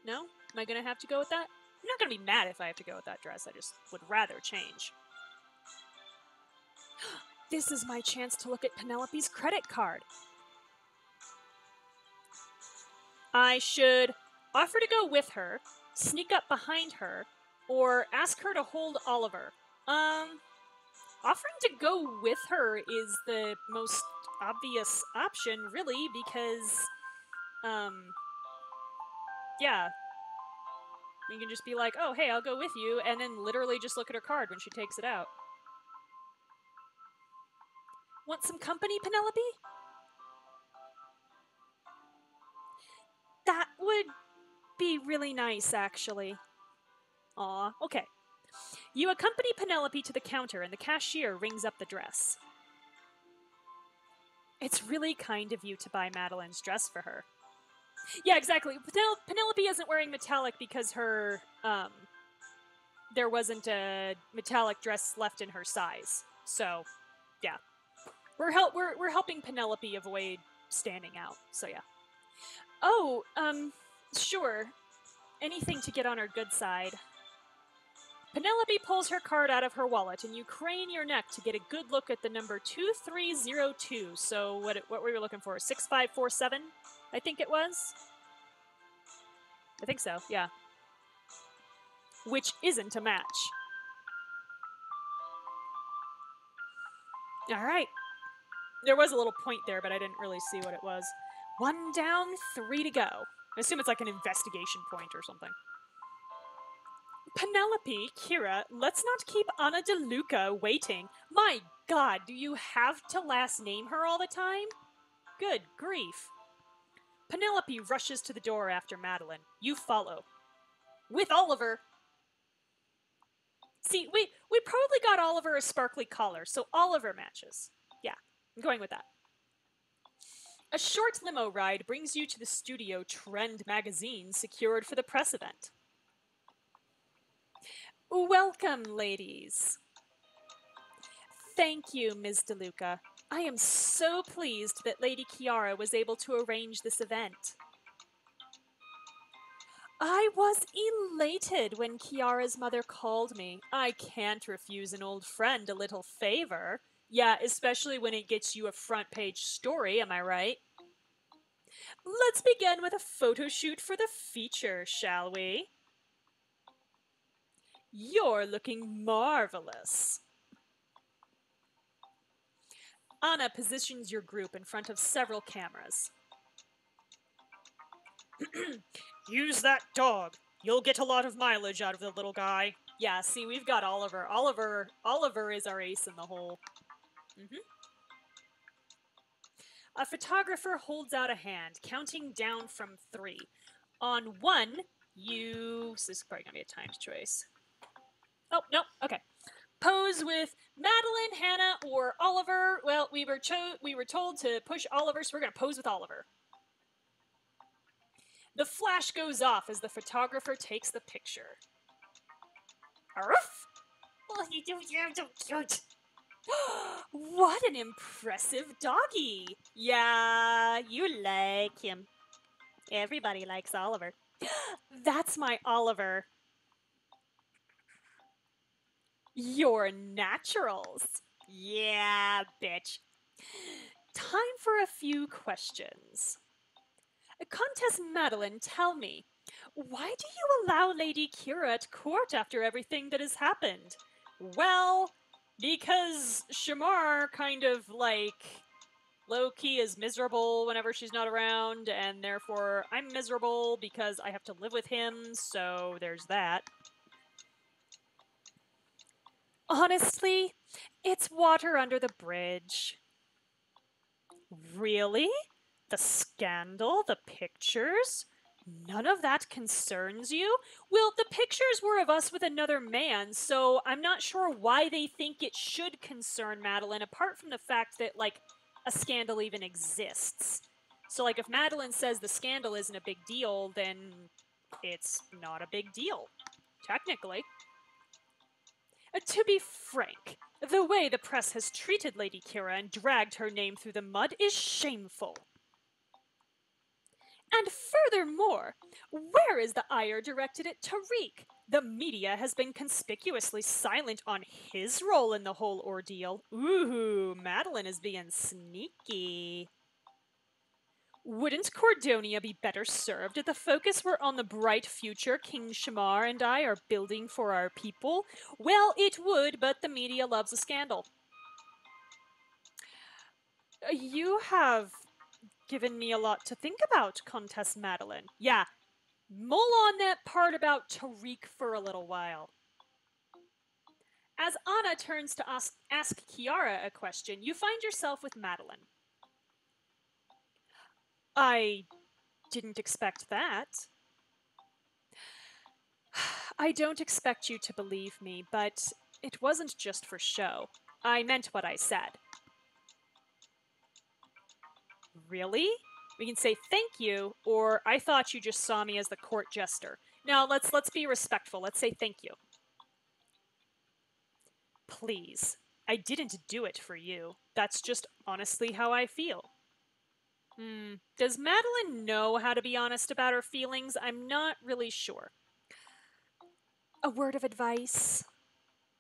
No? Am I gonna have to go with that? I'm not gonna be mad if I have to go with that dress. I just would rather change. this is my chance to look at Penelope's credit card. I should offer to go with her, sneak up behind her, or ask her to hold Oliver. Um, offering to go with her is the most obvious option, really, because, um, yeah. You can just be like, oh, hey, I'll go with you, and then literally just look at her card when she takes it out. Want some company, Penelope? That would be really nice, actually. Aw, okay. You accompany Penelope to the counter, and the cashier rings up the dress. It's really kind of you to buy Madeline's dress for her. Yeah, exactly. Penel- Penelope isn't wearing metallic because her um there wasn't a metallic dress left in her size. So, yeah. We're help we're we're helping Penelope avoid standing out. So, yeah. Oh, um sure. Anything to get on her good side. Penelope pulls her card out of her wallet, and you crane your neck to get a good look at the number 2302. So, what, what were we looking for? 6547, I think it was? I think so, yeah. Which isn't a match. Alright. There was a little point there, but I didn't really see what it was. One down, three to go. I assume it's like an investigation point or something. Penelope, Kira, let's not keep Anna DeLuca waiting. My god, do you have to last name her all the time? Good grief. Penelope rushes to the door after Madeline. You follow. With Oliver. See, we, we probably got Oliver a sparkly collar, so Oliver matches. Yeah, I'm going with that. A short limo ride brings you to the studio Trend magazine secured for the press event. Welcome, ladies. Thank you, Ms. DeLuca. I am so pleased that Lady Kiara was able to arrange this event. I was elated when Kiara's mother called me. I can't refuse an old friend a little favor. Yeah, especially when it gets you a front page story, am I right? Let's begin with a photo shoot for the feature, shall we? You're looking marvelous. Anna positions your group in front of several cameras. Use that dog. You'll get a lot of mileage out of the little guy. Yeah, see, we've got Oliver. Oliver, Oliver is our ace in the hole. Mm-hmm. A photographer holds out a hand, counting down from three. On one, you. This is probably gonna be a times choice. Oh, no, okay. Pose with Madeline, Hana, or Oliver. Well, we were cho- we were told to push Oliver, so we're going to pose with Oliver. The flash goes off as the photographer takes the picture. Arf! Oh, you do, so cute. what an impressive doggy! Yeah, you like him. Everybody likes Oliver. That's my Oliver. Your naturals. Yeah, bitch. Time for a few questions. Countess Madeline, tell me, Why do you allow Lady Kira at court after everything that has happened? Well, because Shamar kind of like low key is miserable whenever she's not around, and therefore I'm miserable because I have to live with him, so there's that. Honestly, it's water under the bridge. Really? The scandal? The pictures? None of that concerns you? Well, the pictures were of us with another man, so I'm not sure why they think it should concern Madeline, apart from the fact that, like, a scandal even exists. So, like, if Madeline says the scandal isn't a big deal, then it's not a big deal, technically. To be frank, the way the press has treated Lady Kira and dragged her name through the mud is shameful. And furthermore, where is the ire directed at Tariq? The media has been conspicuously silent on his role in the whole ordeal. Ooh, Madeline is being sneaky. Wouldn't Cordonia be better served if the focus were on the bright future King Shamar and I are building for our people? Well, it would, but the media loves a scandal. You have given me a lot to think about, Countess Madeline. Yeah, mull on that part about Tariq for a little while. As Anna turns to ask, ask Kiara a question, you find yourself with Madeline. I didn't expect that. I don't expect you to believe me, but it wasn't just for show. I meant what I said. Really? We can say thank you, or I thought you just saw me as the court jester. Now let's let's be respectful. Let's say thank you. Please. I didn't do it for you. That's just honestly how I feel. Hmm. Does Madeline know how to be honest about her feelings? I'm not really sure. A word of advice.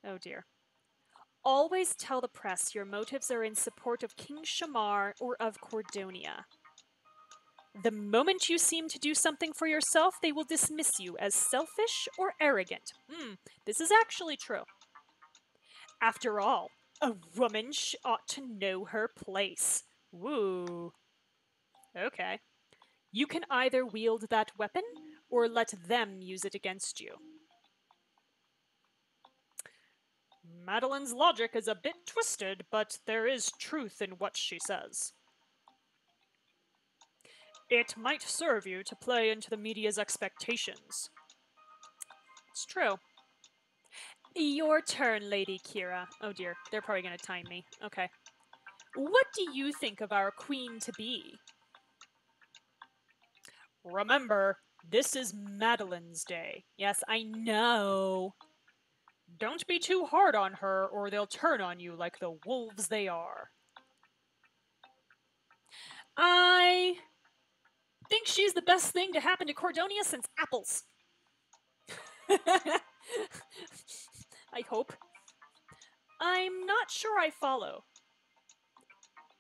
Oh dear. Always tell the press your motives are in support of King Shamar or of Cordonia. The moment you seem to do something for yourself, they will dismiss you as selfish or arrogant. Hmm, this is actually true. After all, a woman ought to know her place. Woo. Okay. You can either wield that weapon or let them use it against you. Madeline's logic is a bit twisted, but there is truth in what she says. It might serve you to play into the media's expectations. It's true. Your turn, Lady Kira. Oh dear, they're probably going to time me. Okay. What do you think of our queen to be? Remember, this is Madeline's day. Yes, I know. Don't be too hard on her, or they'll turn on you like the wolves they are. I think she's the best thing to happen to Cordonia since apples. I hope. I'm not sure I follow.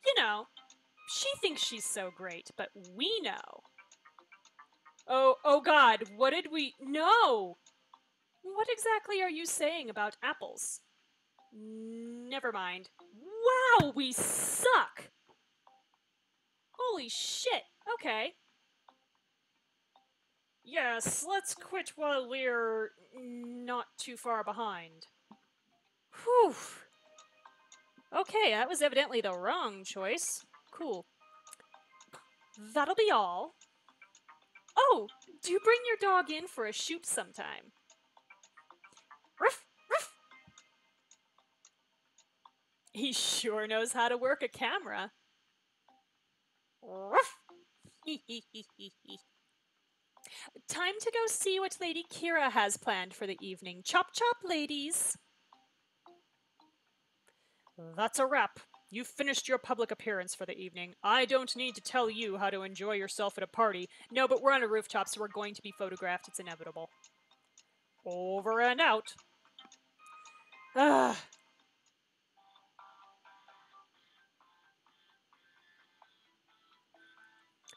You know, she thinks she's so great, but we know. Oh, oh God, what did we. No! What exactly are you saying about apples? Never mind. Wow, we suck! Holy shit, okay. Yes, let's quit while we're not too far behind. Whew. Okay, that was evidently the wrong choice. Cool. That'll be all. Oh, do bring your dog in for a shoot sometime. Ruff, ruff. He sure knows how to work a camera. Ruff. Time to go see what Lady Kira has planned for the evening. Chop chop, ladies. That's a wrap. You've finished your public appearance for the evening. I don't need to tell you how to enjoy yourself at a party. No, but we're on a rooftop, so we're going to be photographed. It's inevitable. Over and out. Ah.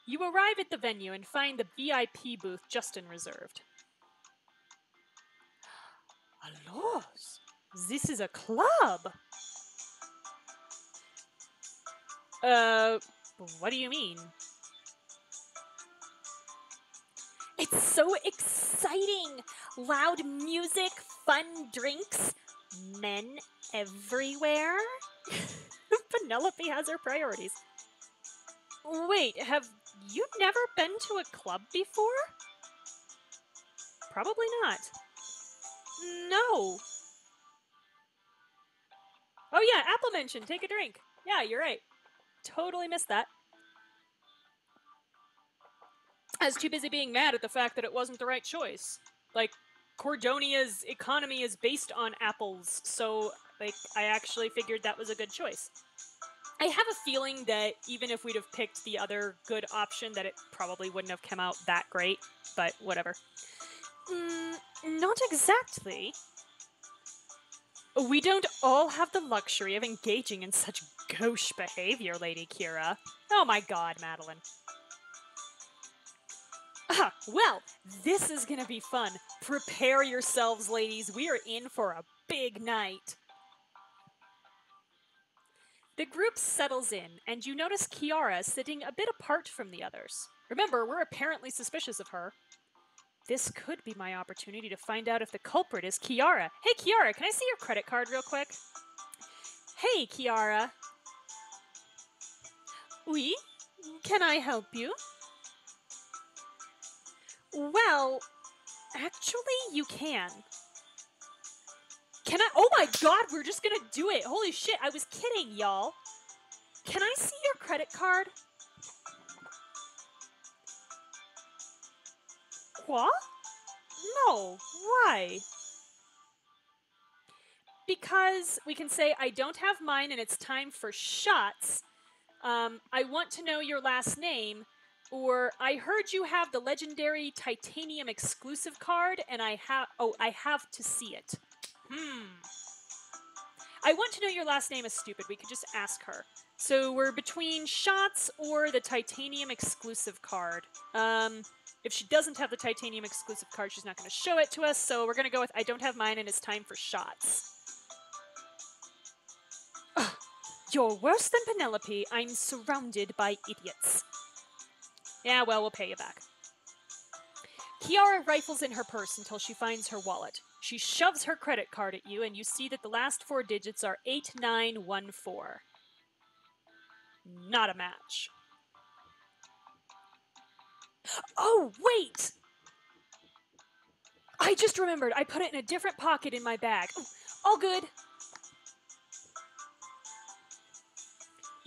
You arrive at the venue and find the VIP booth Justin reserved. Alos, this is a club. Uh, what do you mean? It's so exciting! Loud music, fun drinks, men everywhere. Penelope has her priorities. Wait, have you never been to a club before? Probably not. No. Oh yeah, Apple mentioned take a drink. Yeah, you're right. Totally missed that. I was too busy being mad at the fact that it wasn't the right choice. Like, Cordonia's economy is based on apples, so like I actually figured that was a good choice. I have a feeling that even if we'd have picked the other good option, that it probably wouldn't have come out that great, but whatever. Mm, not exactly. We don't all have the luxury of engaging in such gauche behavior, Lady Kira. Oh my god, Madeline. Ah, well, this is gonna be fun. Prepare yourselves, ladies. We are in for a big night. The group settles in, and you notice Kiara sitting a bit apart from the others. Remember, we're apparently suspicious of her. This could be my opportunity to find out if the culprit is Kiara. Hey, Kiara, can I see your credit card real quick? Hey, Kiara. Oui? Can I help you? Well, actually, you can. Can I? Oh my god, we're just gonna do it. Holy shit, I was kidding, y'all. Can I see your credit card? What? No, why? Because we can say, I don't have mine and it's time for shots. Um, I want to know your last name. Or I heard you have the legendary titanium exclusive card and I have oh I have to see it. Hmm. I want to know your last name is stupid. We could just ask her. So we're between shots or the titanium exclusive card. Um, if she doesn't have the titanium exclusive card, she's not going to show it to us. So we're going to go with I don't have mine and it's time for shots. You're worse than Penelope. I'm surrounded by idiots. Yeah, well, we'll pay you back. Kiara rifles in her purse until she finds her wallet. She shoves her credit card at you, and you see that the last four digits are 8914. Not a match. Oh, wait! I just remembered. I put it in a different pocket in my bag. All good.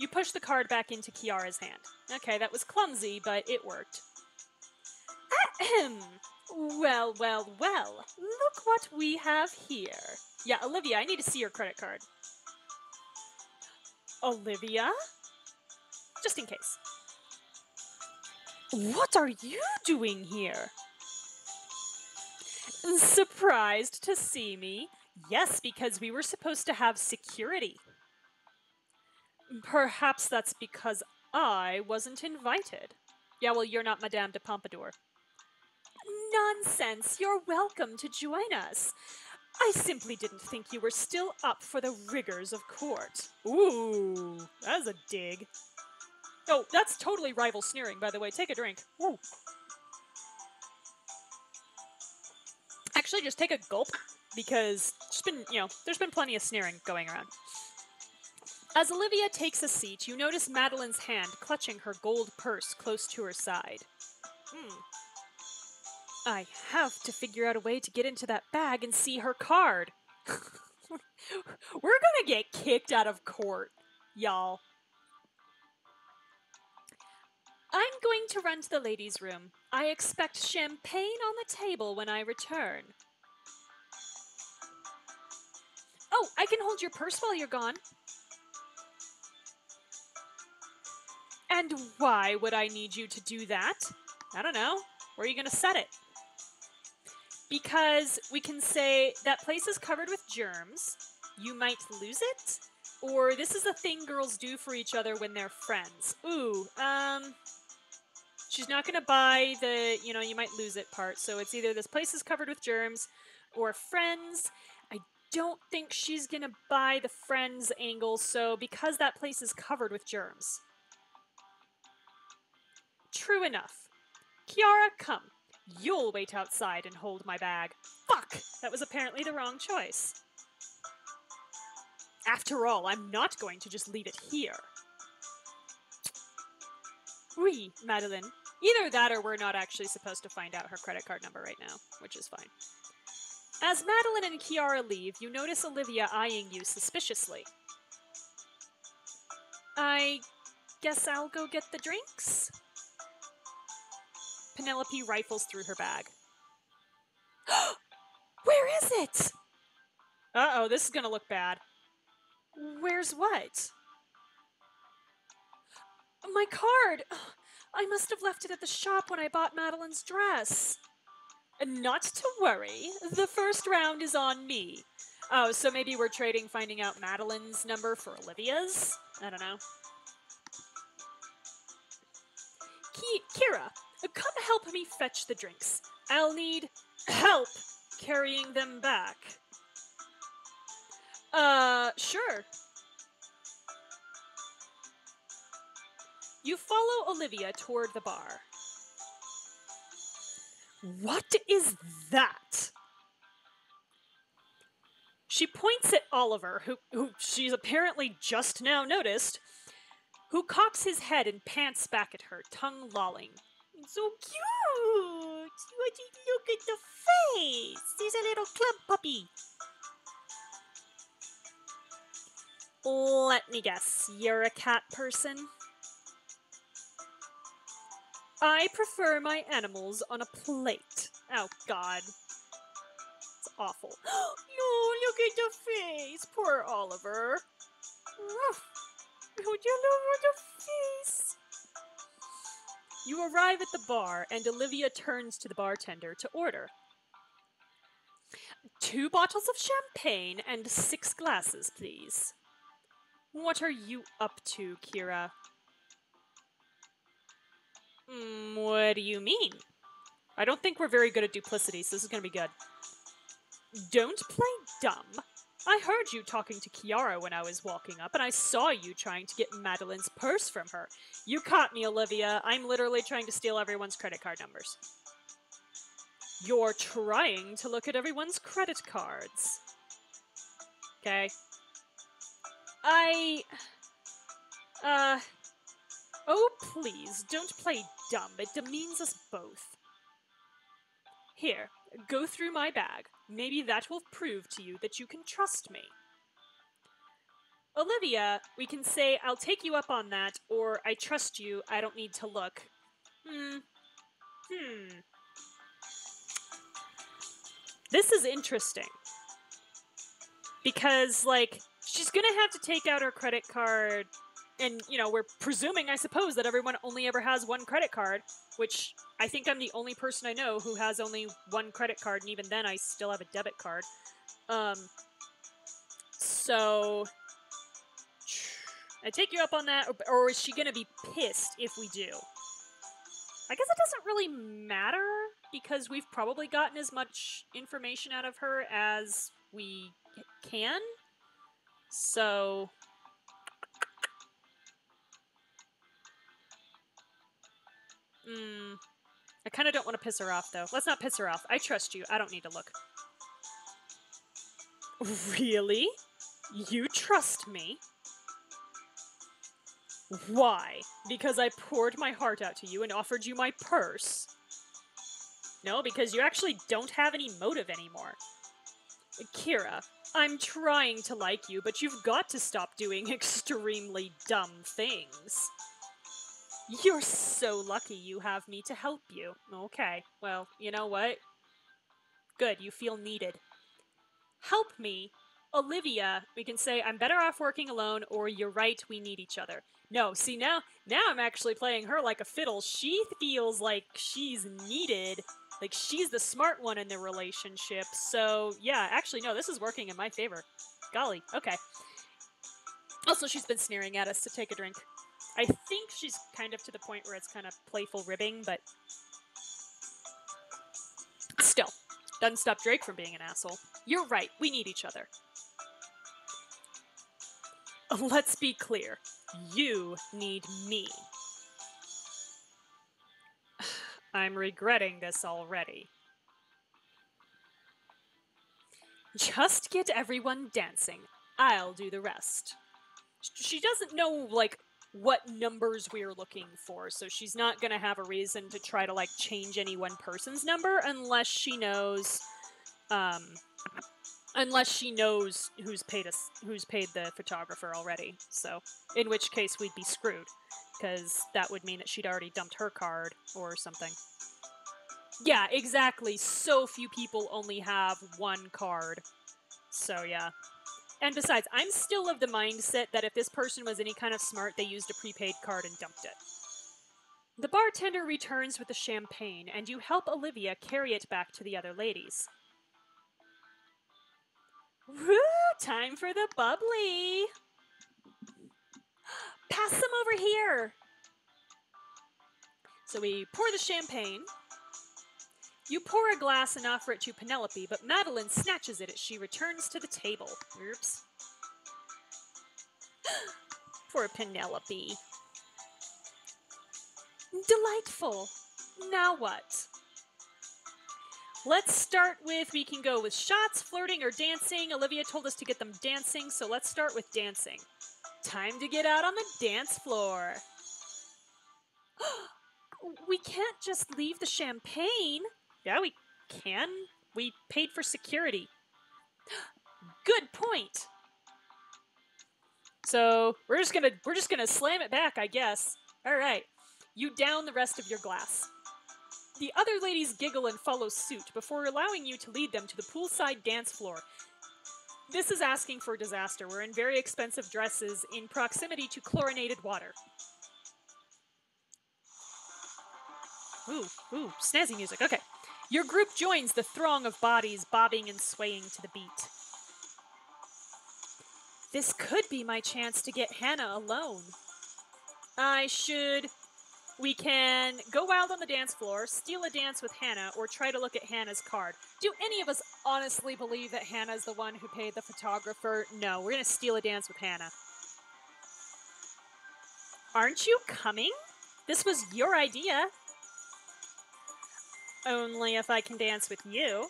You push the card back into Kiara's hand. Okay, that was clumsy, but it worked. Ahem. Well, well, well. Look what we have here. Yeah, Olivia, I need to see your credit card. Olivia? Just in case. What are you doing here? Surprised to see me? Yes, because we were supposed to have security. Perhaps that's because I wasn't invited. Yeah, well, you're not Madame de Pompadour. Nonsense! You're welcome to join us. I simply didn't think you were still up for the rigors of court. Ooh, that's a dig. Oh, that's totally rival sneering, by the way. Take a drink. Ooh. Actually, just take a gulp because there's been, you know, there's been plenty of sneering going around. As Olivia takes a seat, you notice Madeline's hand clutching her gold purse close to her side. Hmm. I have to figure out a way to get into that bag and see her card. We're gonna get kicked out of court, y'all. I'm going to run to the ladies' room. I expect champagne on the table when I return. Oh, I can hold your purse while you're gone. And why would I need you to do that? I don't know. Where are you going to set it? Because we can say that place is covered with germs. You might lose it. Or this is a thing girls do for each other when they're friends. Ooh, um. She's not going to buy the, you know, you might lose it part. So it's either this place is covered with germs or friends. I don't think she's going to buy the friends angle. So because that place is covered with germs. True enough. Kiara, come. You'll wait outside and hold my bag. Fuck! That was apparently the wrong choice. After all, I'm not going to just leave it here. Oui, Madeline. Either that or we're not actually supposed to find out her credit card number right now, which is fine. As Madeline and Kiara leave, you notice Olivia eyeing you suspiciously. I guess I'll go get the drinks? Penelope rifles through her bag. Where is it? Uh oh, this is gonna look bad. Where's what? My card! I must have left it at the shop when I bought Madeline's dress. Not to worry, the first round is on me. Oh, so maybe we're trading finding out Madeline's number for Olivia's? I don't know. Ki- Kira, come help me fetch the drinks. I'll need help carrying them back. Uh, sure. You follow Olivia toward the bar. What is that? She points at Oliver, who, who she's apparently just now noticed, who cocks his head and pants back at her, tongue lolling. So cute! What Look at the face! He's a little club puppy. Let me guess, you're a cat person? I prefer my animals on a plate. Oh, God. It's awful. no, look at the face! Poor Oliver. Would you look at the face? You arrive at the bar, and Olivia turns to the bartender to order. Two bottles of champagne and six glasses, please. What are you up to, Kira? Mm, what do you mean? I don't think we're very good at duplicity, so this is gonna be good. Don't play dumb. I heard you talking to Kiara when I was walking up, and I saw you trying to get Madeline's purse from her. You caught me, Olivia. I'm literally trying to steal everyone's credit card numbers. You're trying to look at everyone's credit cards. Okay. I. Uh. Oh, please, don't play dumb. It demeans us both. Here, go through my bag. Maybe that will prove to you that you can trust me. Olivia, we can say, I'll take you up on that, or I trust you, I don't need to look. Hmm. Hmm. This is interesting. Because, like, she's gonna have to take out her credit card and you know we're presuming i suppose that everyone only ever has one credit card which i think i'm the only person i know who has only one credit card and even then i still have a debit card. Um so i take you up on that or, or is she gonna be pissed if we do? I guess it doesn't really matter because we've probably gotten as much information out of her as we can. So Mm, I kind of don't want to piss her off, though. Let's not piss her off. I trust you. I don't need to look. Really? You trust me? Why? Because I poured my heart out to you and offered you my purse? No, because you actually don't have any motive anymore. Kira, I'm trying to like you, but you've got to stop doing extremely dumb things. You're so lucky you have me to help you. Okay, well, you know what? Good, you feel needed. Help me. Olivia, we can say, I'm better off working alone, or you're right, we need each other. No, see, now, now I'm actually playing her like a fiddle. She feels like she's needed. Like, she's the smart one in the relationship. So, yeah, actually, no, this is working in my favor. Golly, okay. Also, she's been sneering at us to take a drink. I think she's kind of to the point where it's kind of playful ribbing, but still, doesn't stop Drake from being an asshole. You're right, we need each other. Let's be clear. You need me. I'm regretting this already. Just get everyone dancing. I'll do the rest. She doesn't know, like, what numbers we're looking for, so she's not gonna have a reason to try to, like, change any one person's number unless she knows, um, unless she knows who's paid us, who's paid the photographer already. So, in which case we'd be screwed, because that would mean that she'd already dumped her card or something. Yeah, exactly. So few people only have one card. So yeah. And besides, I'm still of the mindset that if this person was any kind of smart, they used a prepaid card and dumped it. The bartender returns with the champagne, and you help Olivia carry it back to the other ladies. Woo! Time for the bubbly! Pass some over here! So we pour the champagne. You pour a glass and offer it to Penelope, but Madeline snatches it as she returns to the table. Oops. Poor Penelope. Delightful. Now what? Let's start with we can go with shots, flirting, or dancing. Olivia told us to get them dancing, so let's start with dancing. Time to get out on the dance floor. we can't just leave the champagne. Yeah, we can. We paid for security. Good point. So we're just gonna we're just gonna slam it back, I guess. All right. You down the rest of your glass. The other ladies giggle and follow suit before allowing you to lead them to the poolside dance floor. This is asking for disaster. We're in very expensive dresses in proximity to chlorinated water. Ooh, ooh, snazzy music. Okay. Your group joins the throng of bodies bobbing and swaying to the beat. This could be my chance to get Hana alone. I should. We can go wild on the dance floor, steal a dance with Hana, or try to look at Hana's card. Do any of us honestly believe that Hana's the one who paid the photographer? No, we're gonna steal a dance with Hana. Aren't you coming? This was your idea. Only if I can dance with you.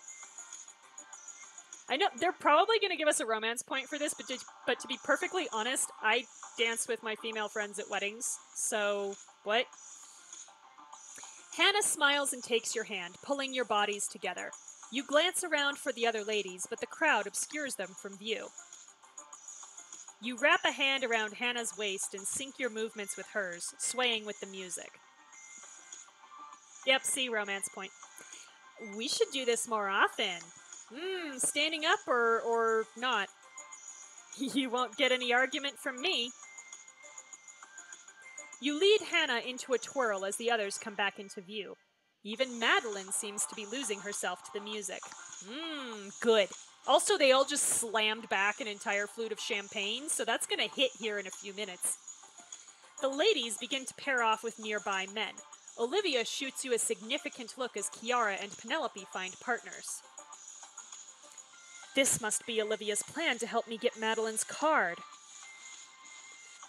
I know they're probably going to give us a romance point for this, but to, but to be perfectly honest, I dance with my female friends at weddings. So, what? Hana smiles and takes your hand, pulling your bodies together. You glance around for the other ladies, but the crowd obscures them from view. You wrap a hand around Hana's waist and sync your movements with hers, swaying with the music. Yep, see romance point. We should do this more often. Hmm, standing up or or not. You won't get any argument from me. You lead Hana into a twirl as the others come back into view. Even Madeline seems to be losing herself to the music. Mmm, good. Also, they all just slammed back an entire flute of champagne, so that's gonna hit here in a few minutes. The ladies begin to pair off with nearby men. Olivia shoots you a significant look as Kiara and Penelope find partners. This must be Olivia's plan to help me get Madeline's card.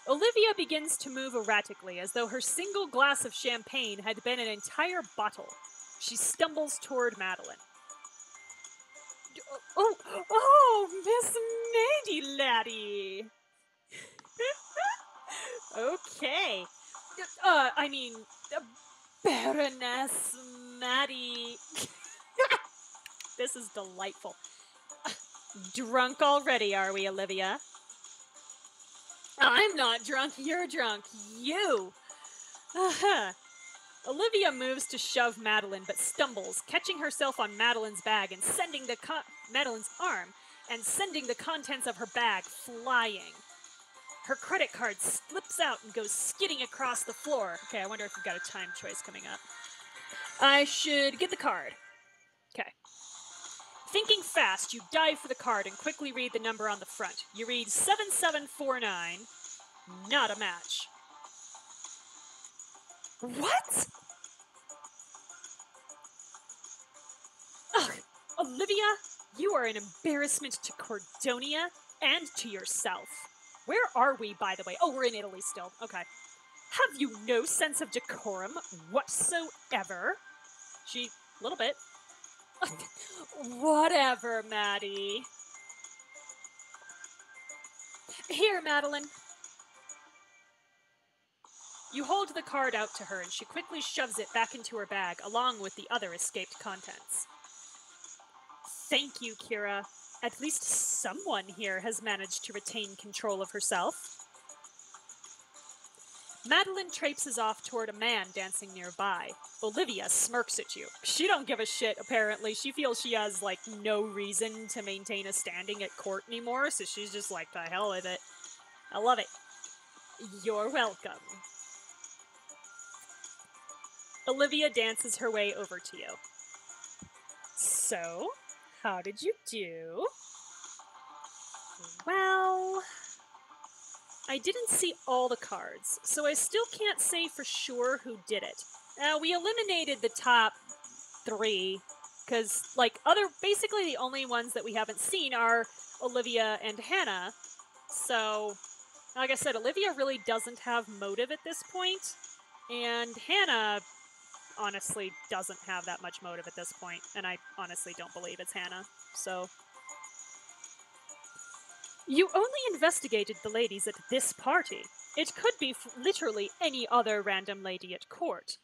Olivia begins to move erratically as though her single glass of champagne had been an entire bottle. She stumbles toward Madeline. Oh, oh, Miss Mady Laddie. okay. Uh, I mean, uh, Baroness Maddie. this is delightful. Drunk already, are we, Olivia? I'm not drunk, you're drunk. You! Olivia moves to shove Madeline, but stumbles, catching herself on Madeline's bag and sending the Madeline's arm and sending the contents of her bag flying. Her credit card slips out and goes skidding across the floor. Okay, I wonder if we've got a time choice coming up. I should get the card. Okay. Thinking fast, you dive for the card and quickly read the number on the front. You read 7749, not a match. What? Ugh, Olivia, you are an embarrassment to Cordonia and to yourself. Where are we, by the way? Oh, we're in Italy still. Okay. Have you no sense of decorum whatsoever? She, a little bit. Whatever, Maddie. Here, Madeline. You hold the card out to her, and she quickly shoves it back into her bag, along with the other escaped contents. Thank you, Kira. At least someone here has managed to retain control of herself. Madeline traipses off toward a man dancing nearby. Olivia smirks at you. She don't give a shit, apparently. She feels she has, like, no reason to maintain a standing at court anymore, so she's just like, the hell with it. I love it. You're welcome. Olivia dances her way over to you. So, how did you do? Well, I didn't see all the cards, so I still can't say for sure who did it. Now, we eliminated the top three, because, like, other, basically the only ones that we haven't seen are Olivia and Hana. So, like I said, Olivia really doesn't have motive at this point, and Hana honestly doesn't have that much motive at this point, and I honestly don't believe it's Hana. So, you only investigated the ladies at this party. It could be literally any other random lady at court.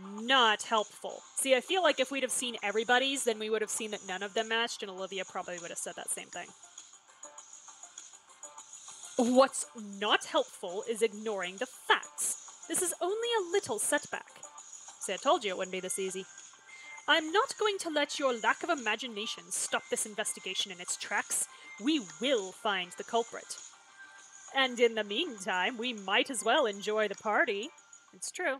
Not helpful. See, I feel like if we'd have seen everybody's, then we would have seen that none of them matched, and Olivia probably would have said that same thing. What's not helpful is ignoring the facts. This is only a little setback. See, I told you it wouldn't be this easy. I'm not going to let your lack of imagination stop this investigation in its tracks. We will find the culprit. And in the meantime, we might as well enjoy the party. It's true.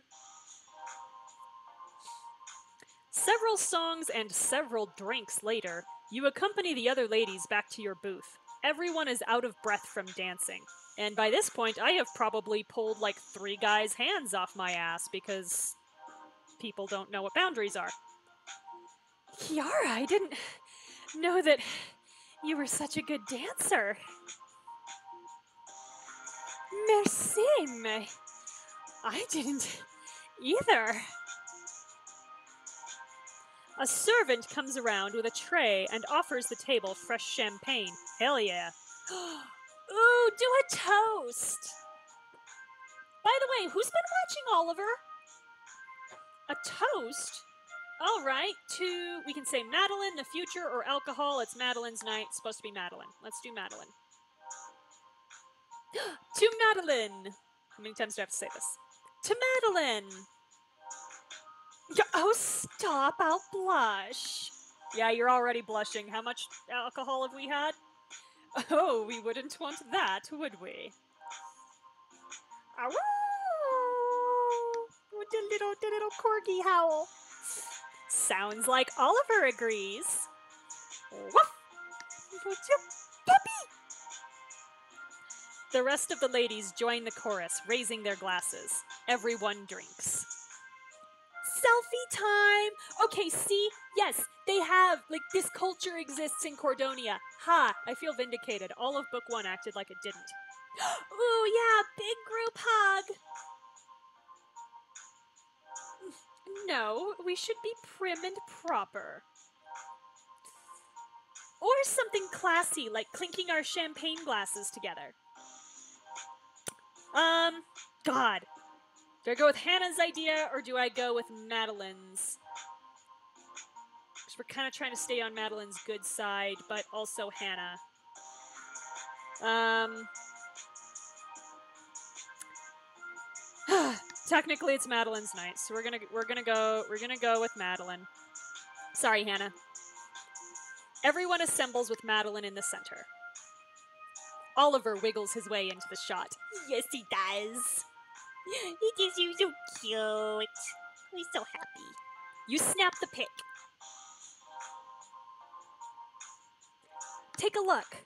Several songs and several drinks later, you accompany the other ladies back to your booth. Everyone is out of breath from dancing. And by this point, I have probably pulled like three guys' hands off my ass because people don't know what boundaries are. Kiara, I didn't know that you were such a good dancer. Merci, me. I didn't either. A servant comes around with a tray and offers the table fresh champagne. Hell yeah. Ooh, do a toast. By the way, who's been watching Oliver? A toast? All right, to we can say Madeline, the future, or alcohol. It's Madeline's night. It's supposed to be Madeline. Let's do Madeline. to Madeline. How many times do I have to say this? To Madeline. Oh, stop! I'll blush. Yeah, you're already blushing. How much alcohol have we had? Oh, we wouldn't want that, would we? Ow! The little, the little corgi howl. Sounds like Oliver agrees. Woof! What's your puppy? The rest of the ladies join the chorus, raising their glasses. Everyone drinks. Selfie time! Okay, see? Yes, they have. Like, this culture exists in Cordonia. Ha! I feel vindicated. All of Book One acted like it didn't. Ooh, yeah, big group hug. No, we should be prim and proper. Or something classy, like clinking our champagne glasses together. Um, God. Do I go with Hana's idea or do I go with Madeline's? Because we're kind of trying to stay on Madeline's good side, but also Hana. Um. Technically, it's Madeline's night, so we're gonna we're gonna go we're gonna go with Madeline. Sorry, Hana. Everyone assembles with Madeline in the center. Oliver wiggles his way into the shot. Yes, he does. He gives you so cute. He's so happy. You snap the pic. Take a look.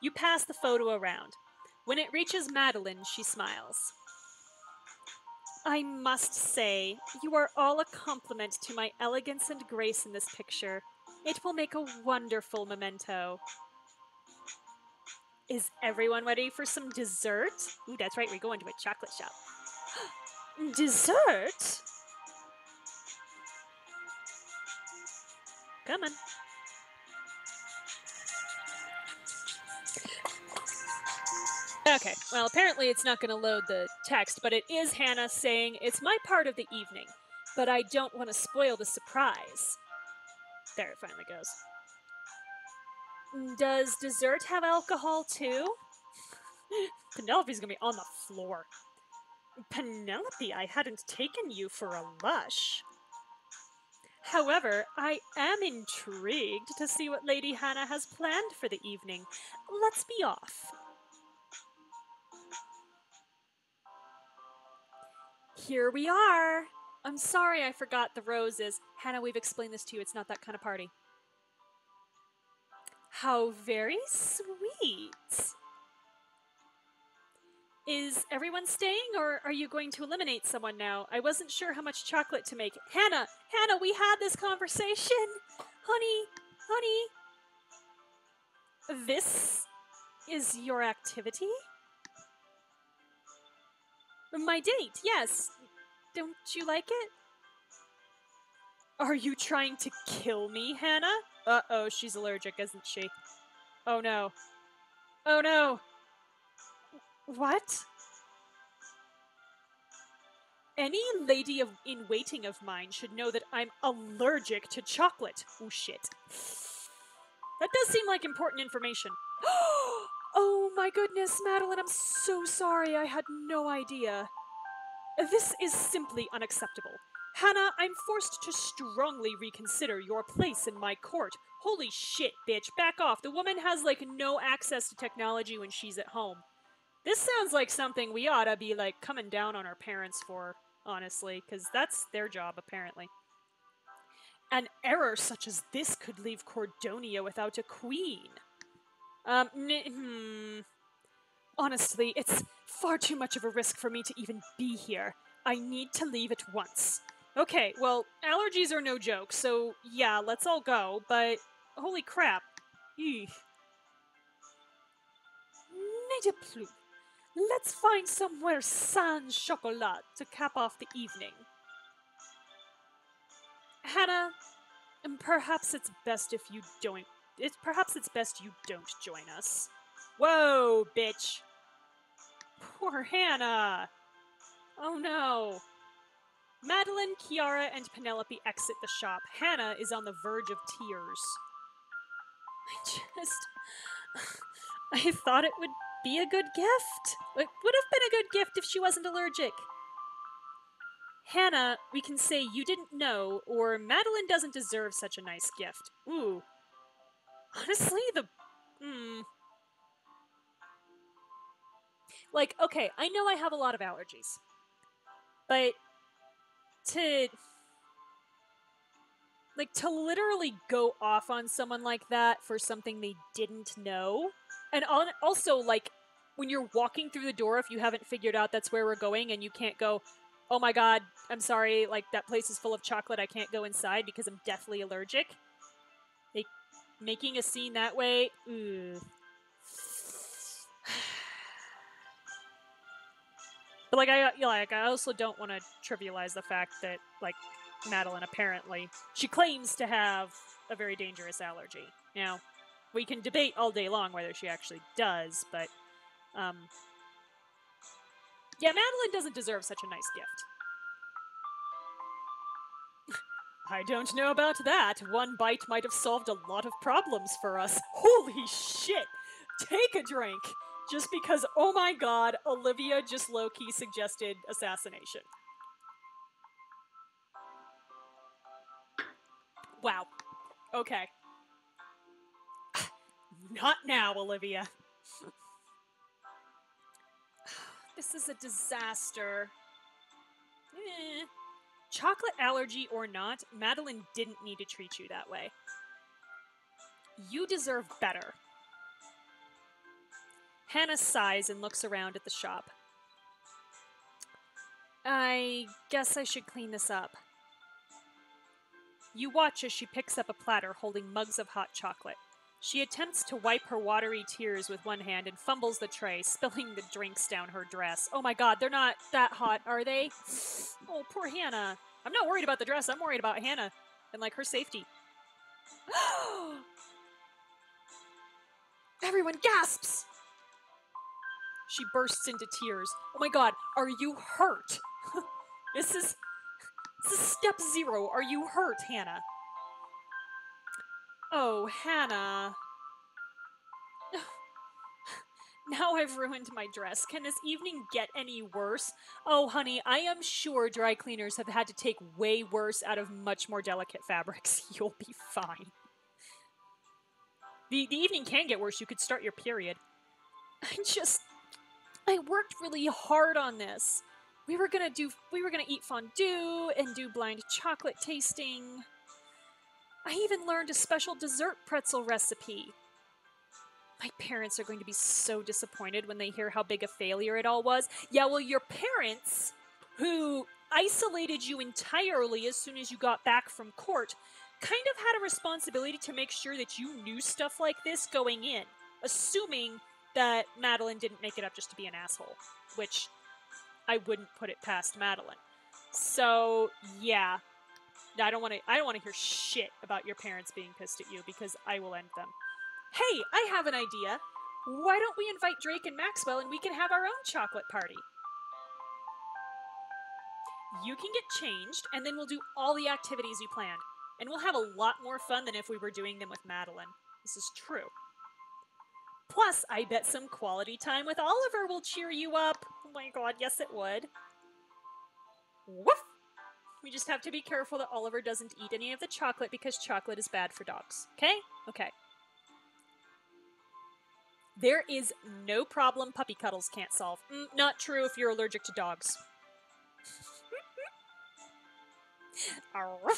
You pass the photo around. When it reaches Madeline, she smiles. I must say, you are all a compliment to my elegance and grace in this picture. It will make a wonderful memento. Is everyone ready for some dessert? Ooh, that's right, we're going to a chocolate shop. dessert? Come on. Okay, well, apparently it's not going to load the text, but it is Hana saying, It's my part of the evening, but I don't want to spoil the surprise. There it finally goes. Does dessert have alcohol too? Penelope's gonna be on the floor. Penelope, I hadn't taken you for a lush. However, I am intrigued to see what Lady Hana has planned for the evening. Let's be off. Here we are. I'm sorry I forgot the roses. Hana, we've explained this to you. It's not that kind of party. How very sweet. Is everyone staying, or are you going to eliminate someone now? I wasn't sure how much chocolate to make. Hana, Hana, we had this conversation. Honey, honey. This is your activity? My date, yes. Don't you like it? Are you trying to kill me, Hana? Uh oh, she's allergic, isn't she? Oh no. Oh no! What? Any lady of, in waiting of mine should know that I'm allergic to chocolate. Oh shit. That does seem like important information. oh my goodness, Madeline, I'm so sorry. I had no idea. This is simply unacceptable. Hana, I'm forced to strongly reconsider your place in my court. Holy shit, bitch, back off. The woman has like no access to technology when she's at home. This sounds like something we ought to be like coming down on our parents for, honestly, because that's their job apparently. An error such as this could leave Cordonia without a queen. Um, hmm. Honestly, it's far too much of a risk for me to even be here. I need to leave at once. Okay, well, allergies are no joke, so yeah, let's all go, but holy crap. Eesh. Let's find somewhere sans chocolat to cap off the evening. Hana, perhaps it's best if you don't. It's perhaps it's best you don't join us. Whoa, bitch! Poor Hana. Oh no. Madeline, Kiara, and Penelope exit the shop. Hana is on the verge of tears. I just. I thought it would be a good gift. It would have been a good gift if she wasn't allergic. Hana, we can say you didn't know, or Madeline doesn't deserve such a nice gift. Ooh. Honestly, the. Hmm. Like, okay, I know I have a lot of allergies. But to like to literally go off on someone like that for something they didn't know and on, also like when you're walking through the door if you haven't figured out that's where we're going and you can't go oh my god i'm sorry like that place is full of chocolate i can't go inside because i'm deathly allergic like making a scene that way. But like I like I also don't want to trivialize the fact that like Madeline apparently she claims to have a very dangerous allergy. Now, we can debate all day long whether she actually does, but um yeah, Madeline doesn't deserve such a nice gift. I don't know about that. One bite might have solved a lot of problems for us. Holy shit! Take a drink! Just because, oh my god, Olivia just low key suggested assassination. Wow. Okay. Not now, Olivia. this is a disaster. Eh. Chocolate allergy or not, Madeline didn't need to treat you that way. You deserve better. Hana sighs and looks around at the shop. I guess I should clean this up. You watch as she picks up a platter holding mugs of hot chocolate. She attempts to wipe her watery tears with one hand and fumbles the tray, spilling the drinks down her dress. Oh my god, they're not that hot, are they? Oh, poor Hana. I'm not worried about the dress, I'm worried about Hana and like her safety. Everyone gasps! She bursts into tears. Oh my god, are you hurt? this is this is step zero. Are you hurt, Hana? Oh, Hana. Now I've ruined my dress. Can this evening get any worse? Oh, honey, I am sure dry cleaners have had to take way worse out of much more delicate fabrics. You'll be fine. The, the evening can get worse. You could start your period. I just. I worked really hard on this. We were gonna do. We were gonna eat fondue and do blind chocolate tasting. I even learned a special dessert pretzel recipe. My parents are going to be so disappointed when they hear how big a failure it all was. Yeah, well, your parents, who isolated you entirely as soon as you got back from court, kind of had a responsibility to make sure that you knew stuff like this going in, assuming that Madeline didn't make it up just to be an asshole, which I wouldn't put it past Madeline. So, yeah. I don't want to I don't want to hear shit about your parents being pissed at you because I will end them. Hey, I have an idea. Why don't we invite Drake and Maxwell and we can have our own chocolate party? You can get changed, and then we'll do all the activities you planned. And we'll have a lot more fun than if we were doing them with Madeline. This is true. Plus, I bet some quality time with Oliver will cheer you up. Oh my god, yes it would. Woof! We just have to be careful that Oliver doesn't eat any of the chocolate because chocolate is bad for dogs. Okay? Okay. There is no problem puppy cuddles can't solve. Mm, not true if you're allergic to dogs.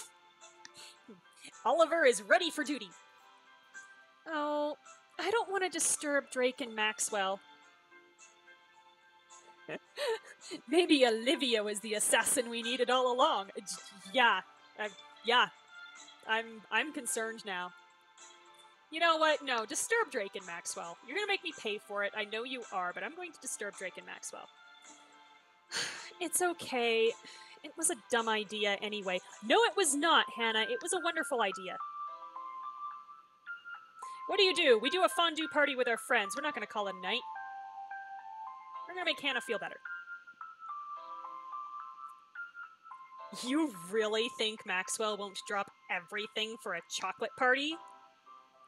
Oliver is ready for duty. Oh, I don't want to disturb Drake and Maxwell. Maybe Olivia was the assassin we needed all along. Yeah, uh, yeah. I'm I'm concerned now. You know what? No, disturb Drake and Maxwell. You're gonna make me pay for it. I know you are, but I'm going to disturb Drake and Maxwell. It's okay. It was a dumb idea anyway. No, it was not, Hana. It was a wonderful idea. What do you do? We do a fondue party with our friends. We're not gonna call it a night. We're gonna make Hana feel better. You really think Maxwell won't drop everything for a chocolate party?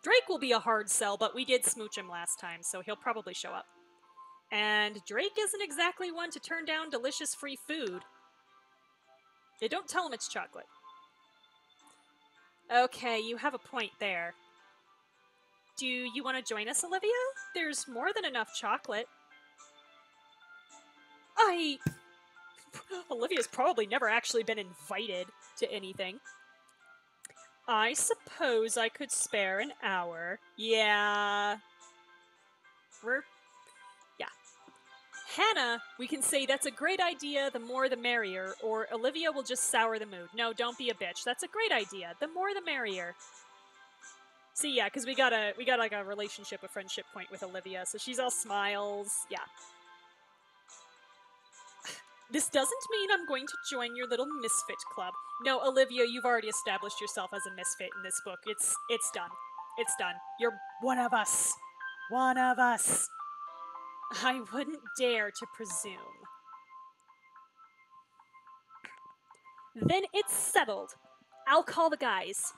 Drake will be a hard sell, but we did smooch him last time, so he'll probably show up. And Drake isn't exactly one to turn down delicious free food. They don't tell him it's chocolate. Okay, you have a point there. Do you want to join us, Olivia? There's more than enough chocolate. I. Olivia's probably never actually been invited to anything. I suppose I could spare an hour. Yeah. We're. Yeah. Hana, we can say that's a great idea, the more the merrier, or Olivia will just sour the mood. No, don't be a bitch. That's a great idea. The more the merrier. See, yeah, because we got a we got like a relationship, a friendship point with Olivia, so she's all smiles. Yeah. This doesn't mean I'm going to join your little misfit club. No, Olivia, you've already established yourself as a misfit in this book. It's it's done. It's done. You're one of us. One of us. I wouldn't dare to presume. Then it's settled. I'll call the guys.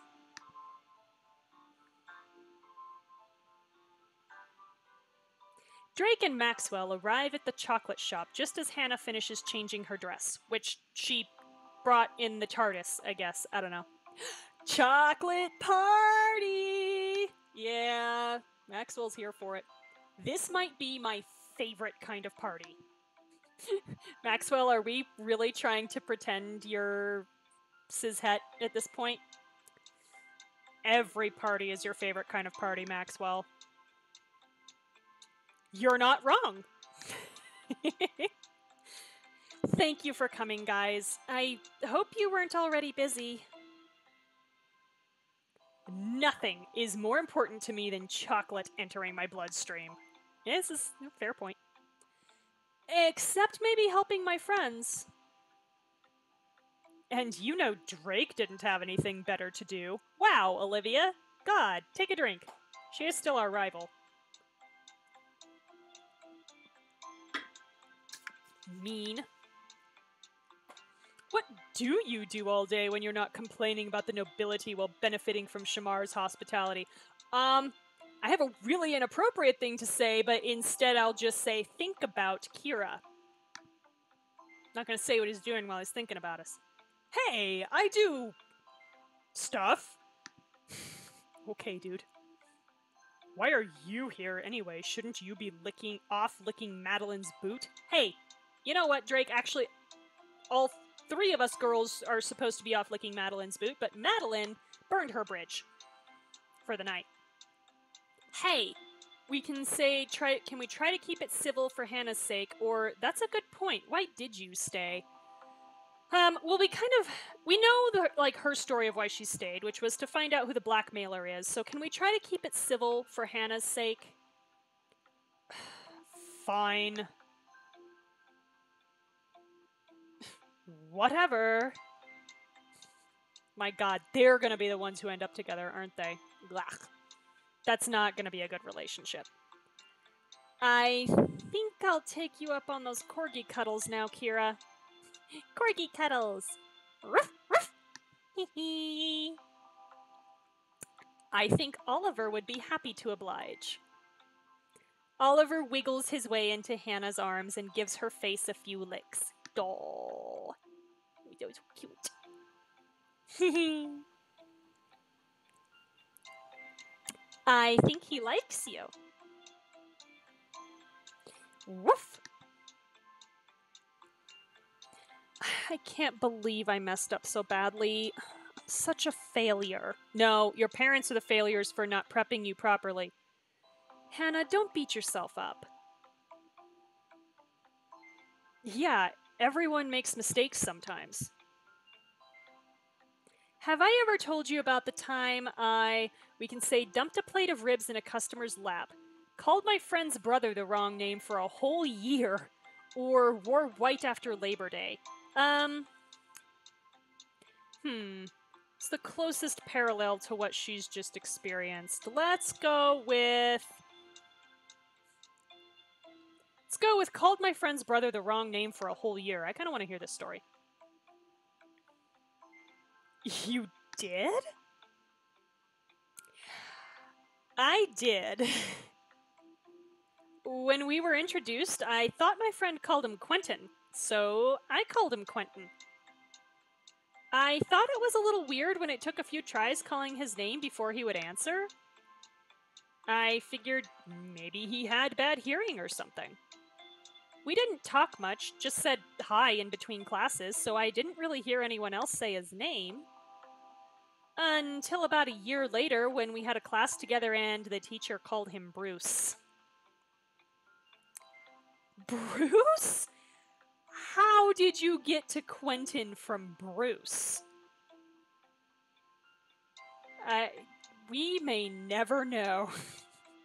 Drake and Maxwell arrive at the chocolate shop just as Hana finishes changing her dress, which she brought in the TARDIS, I guess. I don't know. Chocolate party! Yeah, Maxwell's here for it. This might be my favorite kind of party. Maxwell, are we really trying to pretend you're cishet at this point? Every party is your favorite kind of party, Maxwell. You're not wrong. Thank you for coming, guys. I hope you weren't already busy. Nothing is more important to me than chocolate entering my bloodstream. Yeah, this is a fair point. Except maybe helping my friends. And you know Drake didn't have anything better to do. Wow, Olivia. God, take a drink. She is still our rival. Mean. What do you do all day when you're not complaining about the nobility while benefiting from Shamar's hospitality? Um, I have a really inappropriate thing to say, but instead I'll just say, think about Kira. Not gonna say what he's doing while he's thinking about us. Hey, I do stuff. okay, dude. Why are you here anyway? Shouldn't you be licking off licking Madeline's boot? Hey, you know what, Drake? Actually, all three of us girls are supposed to be off licking Madeline's boot, but Madeline burned her bridge for the night. Hey, we can say try can we try to keep it civil for Hana's sake or that's a good point. Why did you stay? Um, well, we kind of we know the like her story of why she stayed, which was to find out who the blackmailer is. So can we try to keep it civil for Hana's sake? Fine. Whatever. My god, they're gonna be the ones who end up together, aren't they? Blah. That's not gonna be a good relationship. I think I'll take you up on those corgi cuddles now, Kira. Corgi cuddles. Ruff, ruff. I think Oliver would be happy to oblige. Oliver wiggles his way into Hana's arms and gives her face a few licks. Doll. That was cute. I think he likes you. Woof. I can't believe I messed up so badly. I'm such a failure. No, your parents are the failures for not prepping you properly. Hana, don't beat yourself up. Yeah, everyone makes mistakes sometimes. Have I ever told you about the time I, we can say, dumped a plate of ribs in a customer's lap, called my friend's brother the wrong name for a whole year, or wore white after Labor Day? Um. Hmm. It's the closest parallel to what she's just experienced. Let's go with. Let's go with called my friend's brother the wrong name for a whole year. I kind of want to hear this story. You did? I did. when we were introduced, I thought my friend called him Quentin, so I called him Quentin. I thought it was a little weird when it took a few tries calling his name before he would answer. I figured maybe he had bad hearing or something. We didn't talk much, just said hi in between classes, so I didn't really hear anyone else say his name. Until about a year later, when we had a class together and the teacher called him Bruce. Bruce? How did you get to Quentin from Bruce? I, we may never know.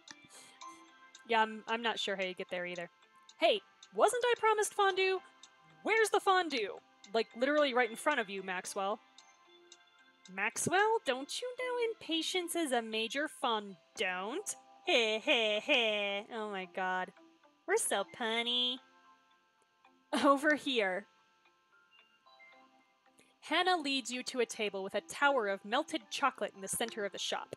yeah, I'm, I'm not sure how you get there either. Hey, wasn't I promised fondue? Where's the fondue? Like, literally right in front of you, Maxwell. Maxwell, don't you know impatience is a major fondant? Heh heh heh. Oh my god. We're so punny. Over here. Hana leads you to a table with a tower of melted chocolate in the center of the shop.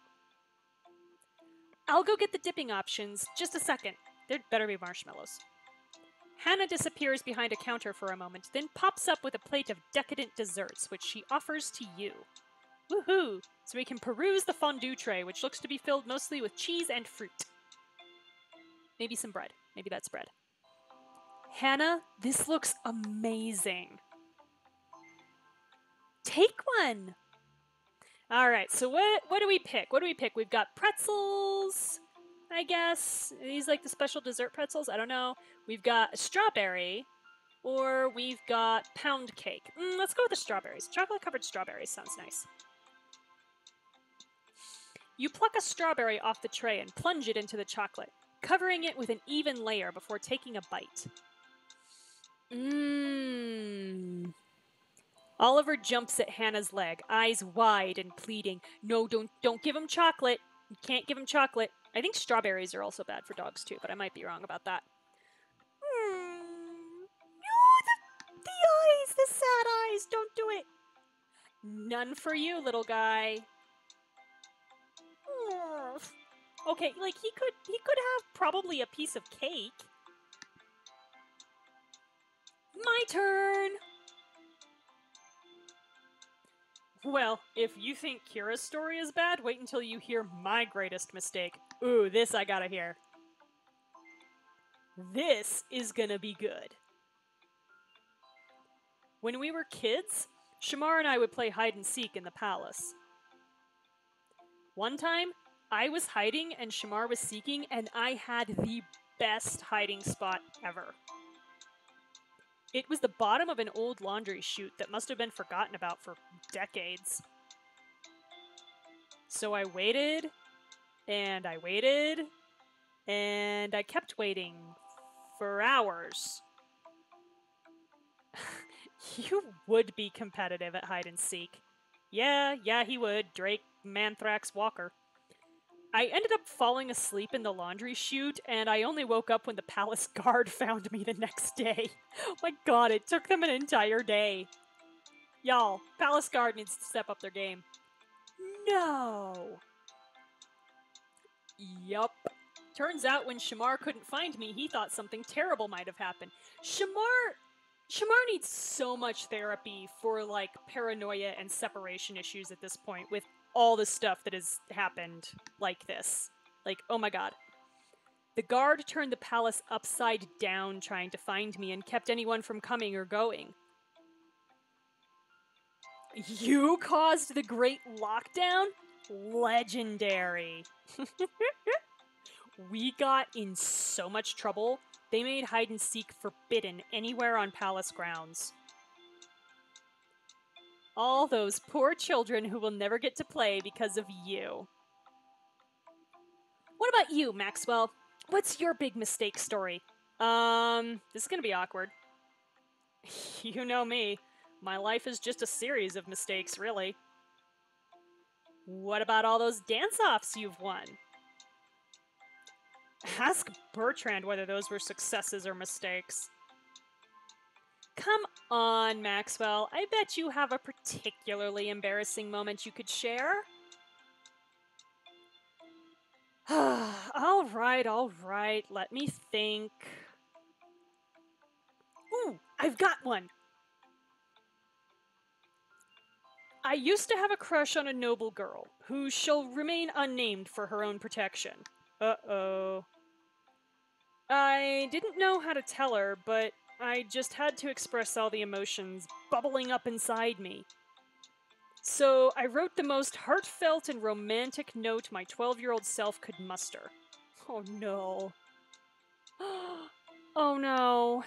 I'll go get the dipping options. Just a second. There'd better be marshmallows. Hana disappears behind a counter for a moment, then pops up with a plate of decadent desserts, which she offers to you. Woohoo! So we can peruse the fondue tray, which looks to be filled mostly with cheese and fruit. Maybe some bread. Maybe that's bread. Hana, this looks amazing. Take one. All right, so what what do we pick? What do we pick? We've got pretzels. I guess. These like the special dessert pretzels. I don't know. We've got strawberry, or we've got pound cake. Mm, let's go with the strawberries. Chocolate covered strawberries sounds nice. You pluck a strawberry off the tray and plunge it into the chocolate, covering it with an even layer before taking a bite. Mmm. Oliver jumps at Hana's leg, eyes wide and pleading. No, don't don't give him chocolate. You can't give him chocolate. I think strawberries are also bad for dogs too, but I might be wrong about that. The sad eyes. Don't do it. None for you, little guy. Okay, like he could he could have probably a piece of cake. My turn. Well, if you think Kira's story is bad, wait until you hear my greatest mistake. Ooh, this I gotta hear. This is gonna be good. When we were kids, Shamar and I would play hide and seek in the palace. One time, I was hiding and Shamar was seeking, and I had the best hiding spot ever. It was the bottom of an old laundry chute that must have been forgotten about for decades. So I waited, and I waited, and I kept waiting for hours. You would be competitive at hide and seek. Yeah, yeah, he would. Drake Manthrax Walker. I ended up falling asleep in the laundry chute, and I only woke up when the palace guard found me the next day. My god, it took them an entire day. Y'all, palace guard needs to step up their game. No. Yup. Turns out when Shamar couldn't find me, he thought something terrible might have happened. Shamar Shamar needs so much therapy for like paranoia and separation issues at this point with all the stuff that has happened like this. Like, oh my god. The guard turned the palace upside down trying to find me and kept anyone from coming or going. You caused the Great Lockdown? Legendary. we got in so much trouble, they made hide and seek forbidden anywhere on palace grounds. All those poor children who will never get to play because of you. What about you, Maxwell? What's your big mistake story? Um, this is gonna be awkward. you know me. My life is just a series of mistakes, really. What about all those dance offs you've won? Ask Bertrand whether those were successes or mistakes. Come on, Maxwell. I bet you have a particularly embarrassing moment you could share. all right, all right. Let me think. Ooh, I've got one. I used to have a crush on a noble girl, who shall remain unnamed for her own protection. Uh oh. I didn't know how to tell her, but I just had to express all the emotions bubbling up inside me. So I wrote the most heartfelt and romantic note my 12 year old self could muster. Oh no. oh no.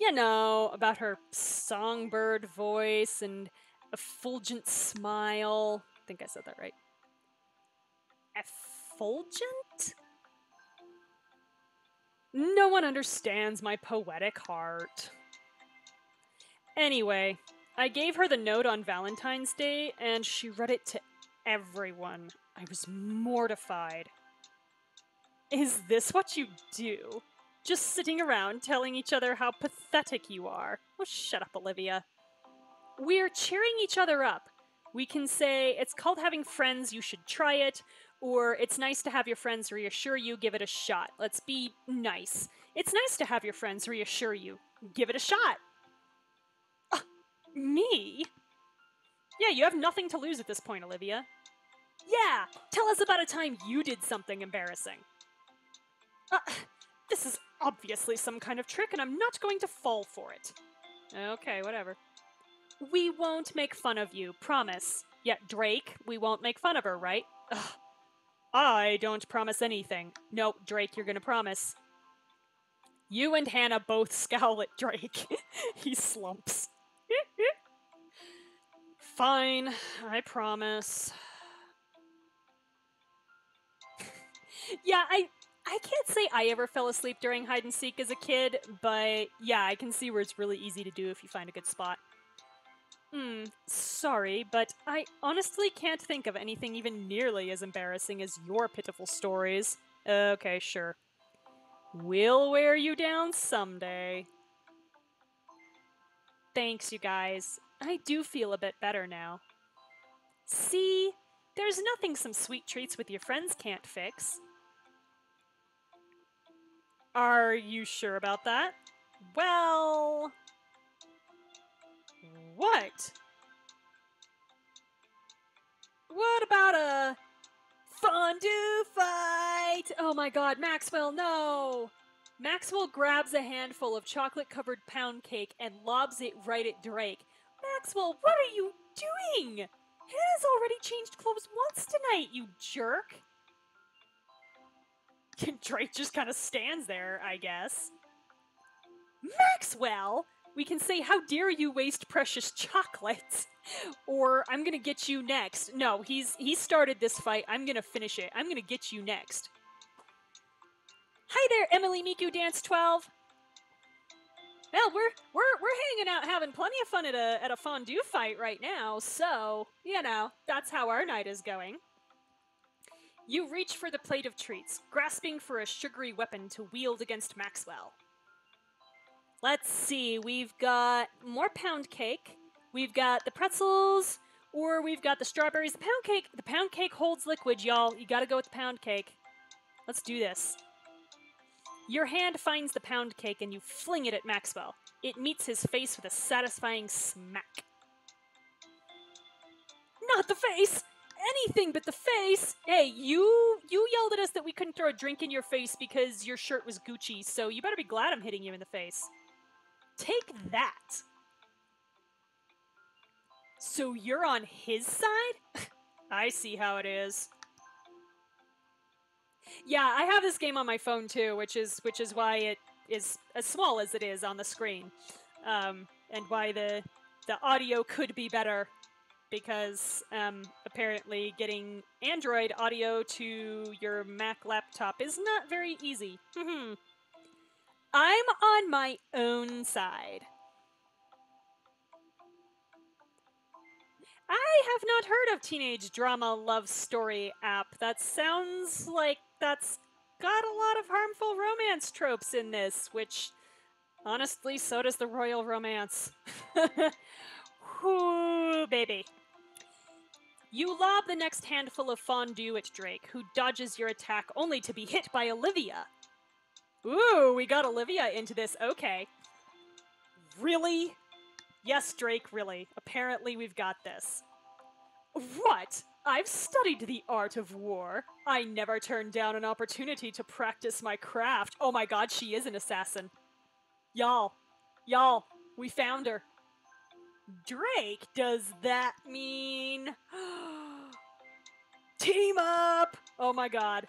You know, about her songbird voice and effulgent smile. I think I said that right. Effulgent? No one understands my poetic heart. Anyway, I gave her the note on Valentine's Day, and she read it to everyone. I was mortified. Is this what you do? Just sitting around telling each other how pathetic you are? Oh, shut up, Olivia. We're cheering each other up. We can say, it's called having friends, you should try it, or it's nice to have your friends reassure you, give it a shot. Let's be nice. It's nice to have your friends reassure you, give it a shot. Uh, me? Yeah, you have nothing to lose at this point, Olivia. Yeah, tell us about a time you did something embarrassing. Uh, this is obviously some kind of trick, and I'm not going to fall for it. Okay, whatever. We won't make fun of you, promise. Yeah, Drake, we won't make fun of her, right? Ugh, I don't promise anything. No, Drake, you're gonna promise. You and Hana both scowl at Drake. he slumps. Fine, I promise. yeah, I I can't say I ever fell asleep during hide and seek as a kid, but yeah, I can see where it's really easy to do if you find a good spot. Hmm, sorry, but I honestly can't think of anything even nearly as embarrassing as your pitiful stories. Okay, sure. We'll wear you down someday. Thanks, you guys. I do feel a bit better now. See? There's nothing some sweet treats with your friends can't fix. Are you sure about that? Well. What? What about a fondue fight? Oh my god, Maxwell, no! Maxwell grabs a handful of chocolate covered pound cake and lobs it right at Drake. Maxwell, what are you doing? Hana's already changed clothes once tonight, you jerk. Drake just kind of stands there, I guess. Maxwell! We can say, How dare you waste precious chocolates? Or I'm gonna get you next. No, he's he started this fight. I'm gonna finish it. I'm gonna get you next. Hi there, Emily Miku Dance 12. Well, we're we're we're hanging out having plenty of fun at a at a fondue fight right now, so you know, that's how our night is going. You reach for the plate of treats, grasping for a sugary weapon to wield against Maxwell. Let's see, we've got more pound cake, we've got the pretzels, or we've got the strawberries. The pound cake, the pound cake holds liquid, y'all. You gotta go with the pound cake. Let's do this. Your hand finds the pound cake and you fling it at Maxwell. It meets his face with a satisfying smack. Not the face! Anything but the face! Hey, you you yelled at us that we couldn't throw a drink in your face because your shirt was Gucci, so you better be glad I'm hitting you in the face. Take that! So you're on his side? I see how it is. Yeah, I have this game on my phone too, which is which is why it is as small as it is on the screen, um, and why the the audio could be better because um, apparently getting Android audio to your Mac laptop is not very easy. I'm on my own side. I have not heard of teenage drama love story app. That sounds like that's got a lot of harmful romance tropes in this, which honestly, so does the royal romance. Whoo, baby. You lob the next handful of fondue at Drake, who dodges your attack only to be hit by Olivia. Ooh, we got Olivia into this. Okay. Really? Yes, Drake, really. Apparently, we've got this. What? I've studied the art of war. I never turned down an opportunity to practice my craft. Oh my god, she is an assassin. Y'all, y'all, we found her. Drake, does that mean. Team up! Oh my god.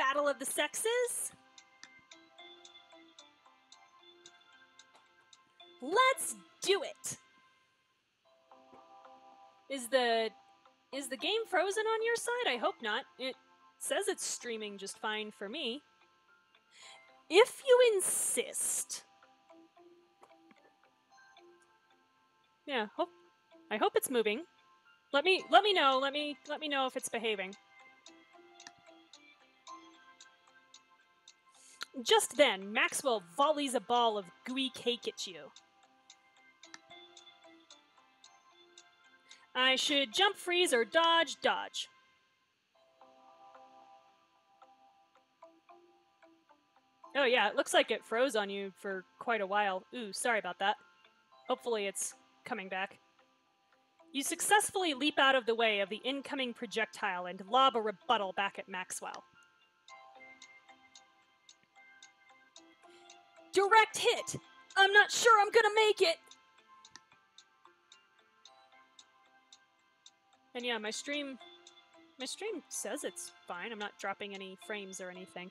Battle of the Sexes? Let's do it. Is the is the game frozen on your side? I hope not. It says it's streaming just fine for me. If you insist. Yeah, hope I hope it's moving. Let me let me know. Let me let me know if it's behaving. Just then, Maxwell volleys a ball of gooey cake at you. I should jump, freeze, or dodge, dodge. Oh yeah, it looks like it froze on you for quite a while. Ooh, sorry about that. Hopefully it's coming back. You successfully leap out of the way of the incoming projectile and lob a rebuttal back at Maxwell. Direct hit! I'm not sure I'm gonna make it! And yeah, my stream my stream says it's fine. I'm not dropping any frames or anything.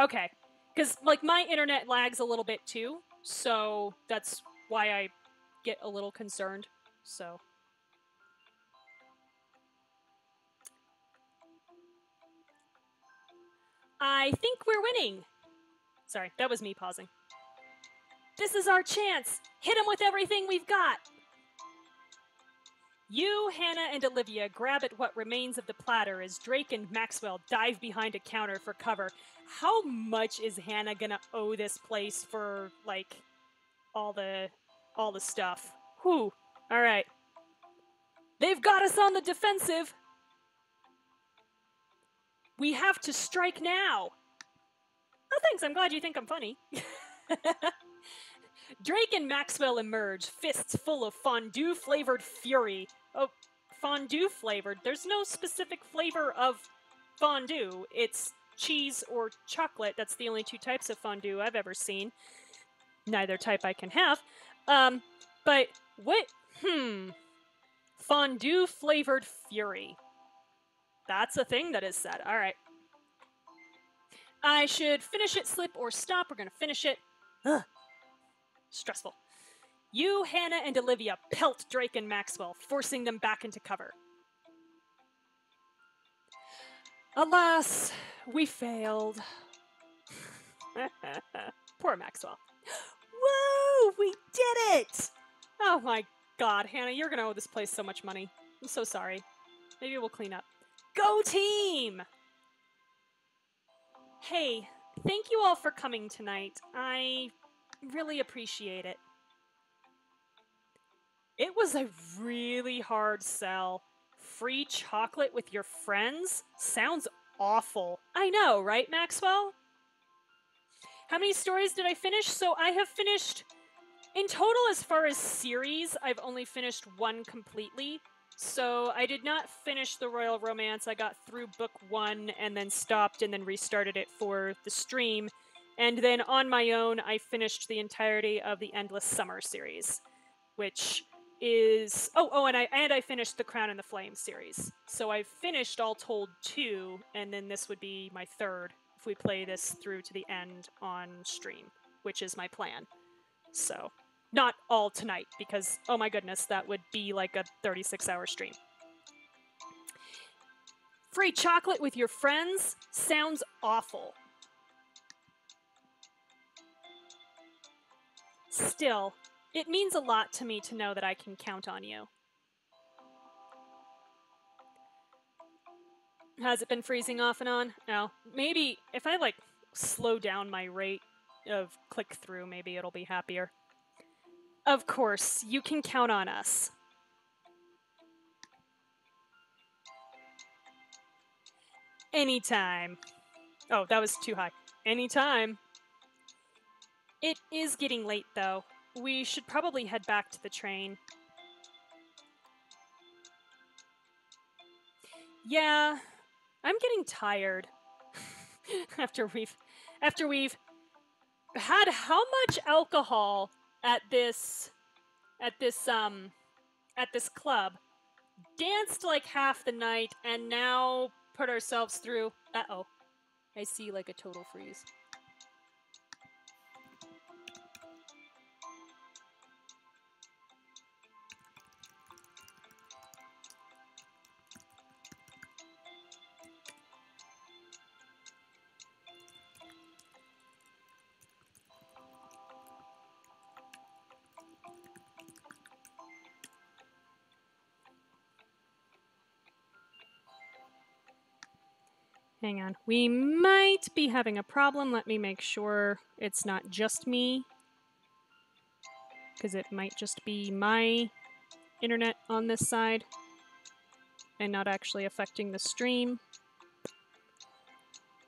Okay. Cuz like my internet lags a little bit too, so that's why I get a little concerned. So I think we're winning. Sorry, that was me pausing. This is our chance. Hit him with everything we've got. You, Hana, and Olivia grab at what remains of the platter as Drake and Maxwell dive behind a counter for cover. How much is Hana gonna owe this place for like all the all the stuff? Whew. Alright. They've got us on the defensive. We have to strike now. Oh, thanks. I'm glad you think I'm funny. Drake and Maxwell emerge, fists full of fondue flavored fury. Oh, fondue flavored. There's no specific flavor of fondue. It's cheese or chocolate. That's the only two types of fondue I've ever seen. Neither type I can have. Um, but what? Hmm. Fondue flavored fury. That's a thing that is said. All right. I should finish it, slip, or stop. We're going to finish it. Ugh. Stressful. You, Hana, and Olivia pelt Drake and Maxwell, forcing them back into cover. Alas, we failed. Poor Maxwell. Woo! We did it! Oh my god, Hana, you're gonna owe this place so much money. I'm so sorry. Maybe we'll clean up. Go team! Hey, thank you all for coming tonight. I really appreciate it. It was a really hard sell. Free chocolate with your friends? Sounds awful. I know, right, Maxwell? How many stories did I finish? So I have finished, in total, as far as series, I've only finished one completely. So I did not finish the Royal Romance. I got through book one and then stopped and then restarted it for the stream. And then on my own, I finished the entirety of the Endless Summer series, which is oh oh and I and I finished the Crown and the Flame series. So I've finished all told two, and then this would be my third if we play this through to the end on stream, which is my plan. So not all tonight because oh my goodness, that would be like a 36 hour stream. Free chocolate with your friends sounds awful. Still, it means a lot to me to know that I can count on you. Has it been freezing off and on? No. Maybe if I like slow down my rate of click through, maybe it'll be happier. Of course, you can count on us. Anytime. Oh, that was too high. Anytime. It is getting late, though. We should probably head back to the train. Yeah, I'm getting tired. after we've after we've had how much alcohol at this at this um at this club danced like half the night and now put ourselves through uh-oh i see like a total freeze Hang on. We might be having a problem. Let me make sure it's not just me. Because it might just be my internet on this side and not actually affecting the stream.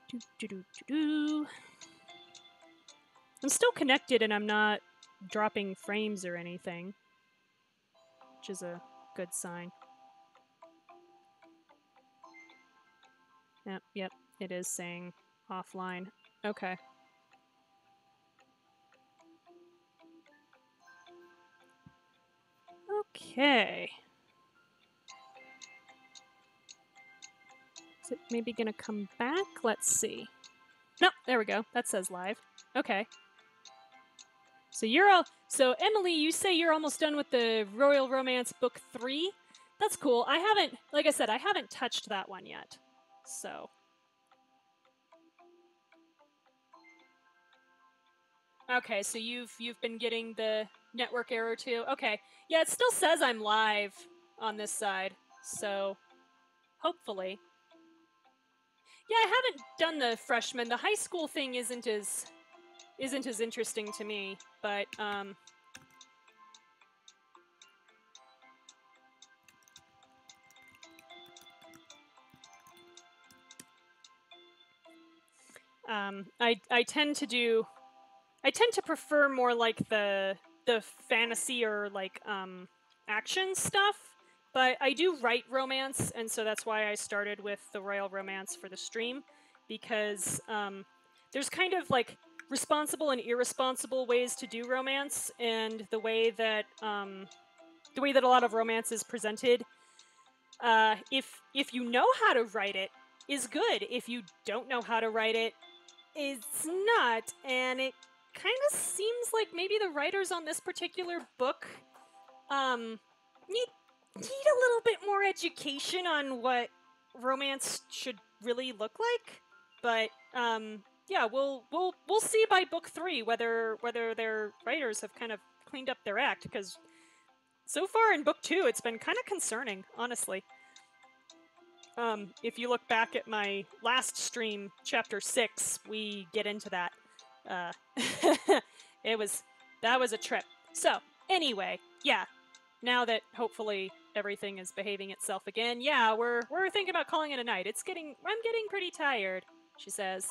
Doo, doo, doo. I'm still connected and I'm not dropping frames or anything, which is a good sign. Yep, yep, it is saying offline. Okay. Okay. Is it maybe gonna come back? Let's see. No, there we go. That says live. Okay. So you're all. So Emily, you say you're almost done with the Royal Romance book three. That's cool. I haven't, like I said, I haven't touched that one yet. So. Okay, so you've you've been getting the network error too. Okay, yeah, it still says I'm live on this side, so hopefully. Yeah, I haven't done the freshman. The high school thing isn't as isn't as interesting to me, but um um I I tend to do I tend to prefer more like the the fantasy or like um action stuff but I do write romance, and so that's why I started with the Royal Romance for the stream, because um, there's kind of like responsible and irresponsible ways to do romance, and the way that um, the way that a lot of romance is presented, uh, if if you know how to write it, is good. If you don't know how to write it, it's not, and it kind of seems like maybe the writers on this particular book um, need need a little bit more education on what romance should really look like. But um, yeah, we'll we'll we'll see by book three whether whether their writers have kind of cleaned up their act because so far in book two it's been kind of concerning, honestly. Um, if you look back at my last stream, chapter six, we get into that. Uh, it was that was a trip. So anyway, yeah. Now that hopefully everything is behaving itself again, yeah, we're we're thinking about calling it a night. It's getting I'm getting pretty tired, she says.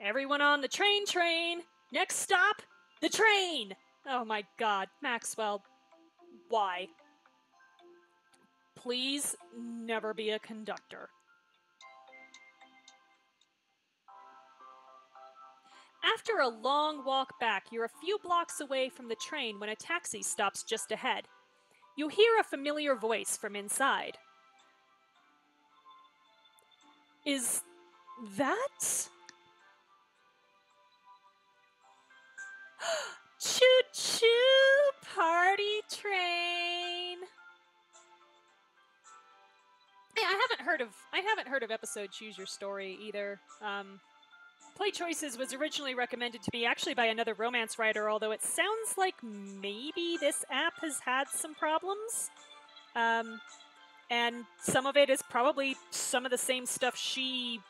Everyone on the train train. Next stop, the train. Oh my god, Maxwell. Why? Please never be a conductor. After a long walk back, you're a few blocks away from the train when a taxi stops just ahead. You hear a familiar voice from inside. Is that? choo choo party train. Yeah, I haven't heard of I haven't heard of episode Choose Your Story either. Um, Play Choices was originally recommended to me actually by another romance writer, although it sounds like maybe this app has had some problems. Um, and some of it is probably some of the same stuff she.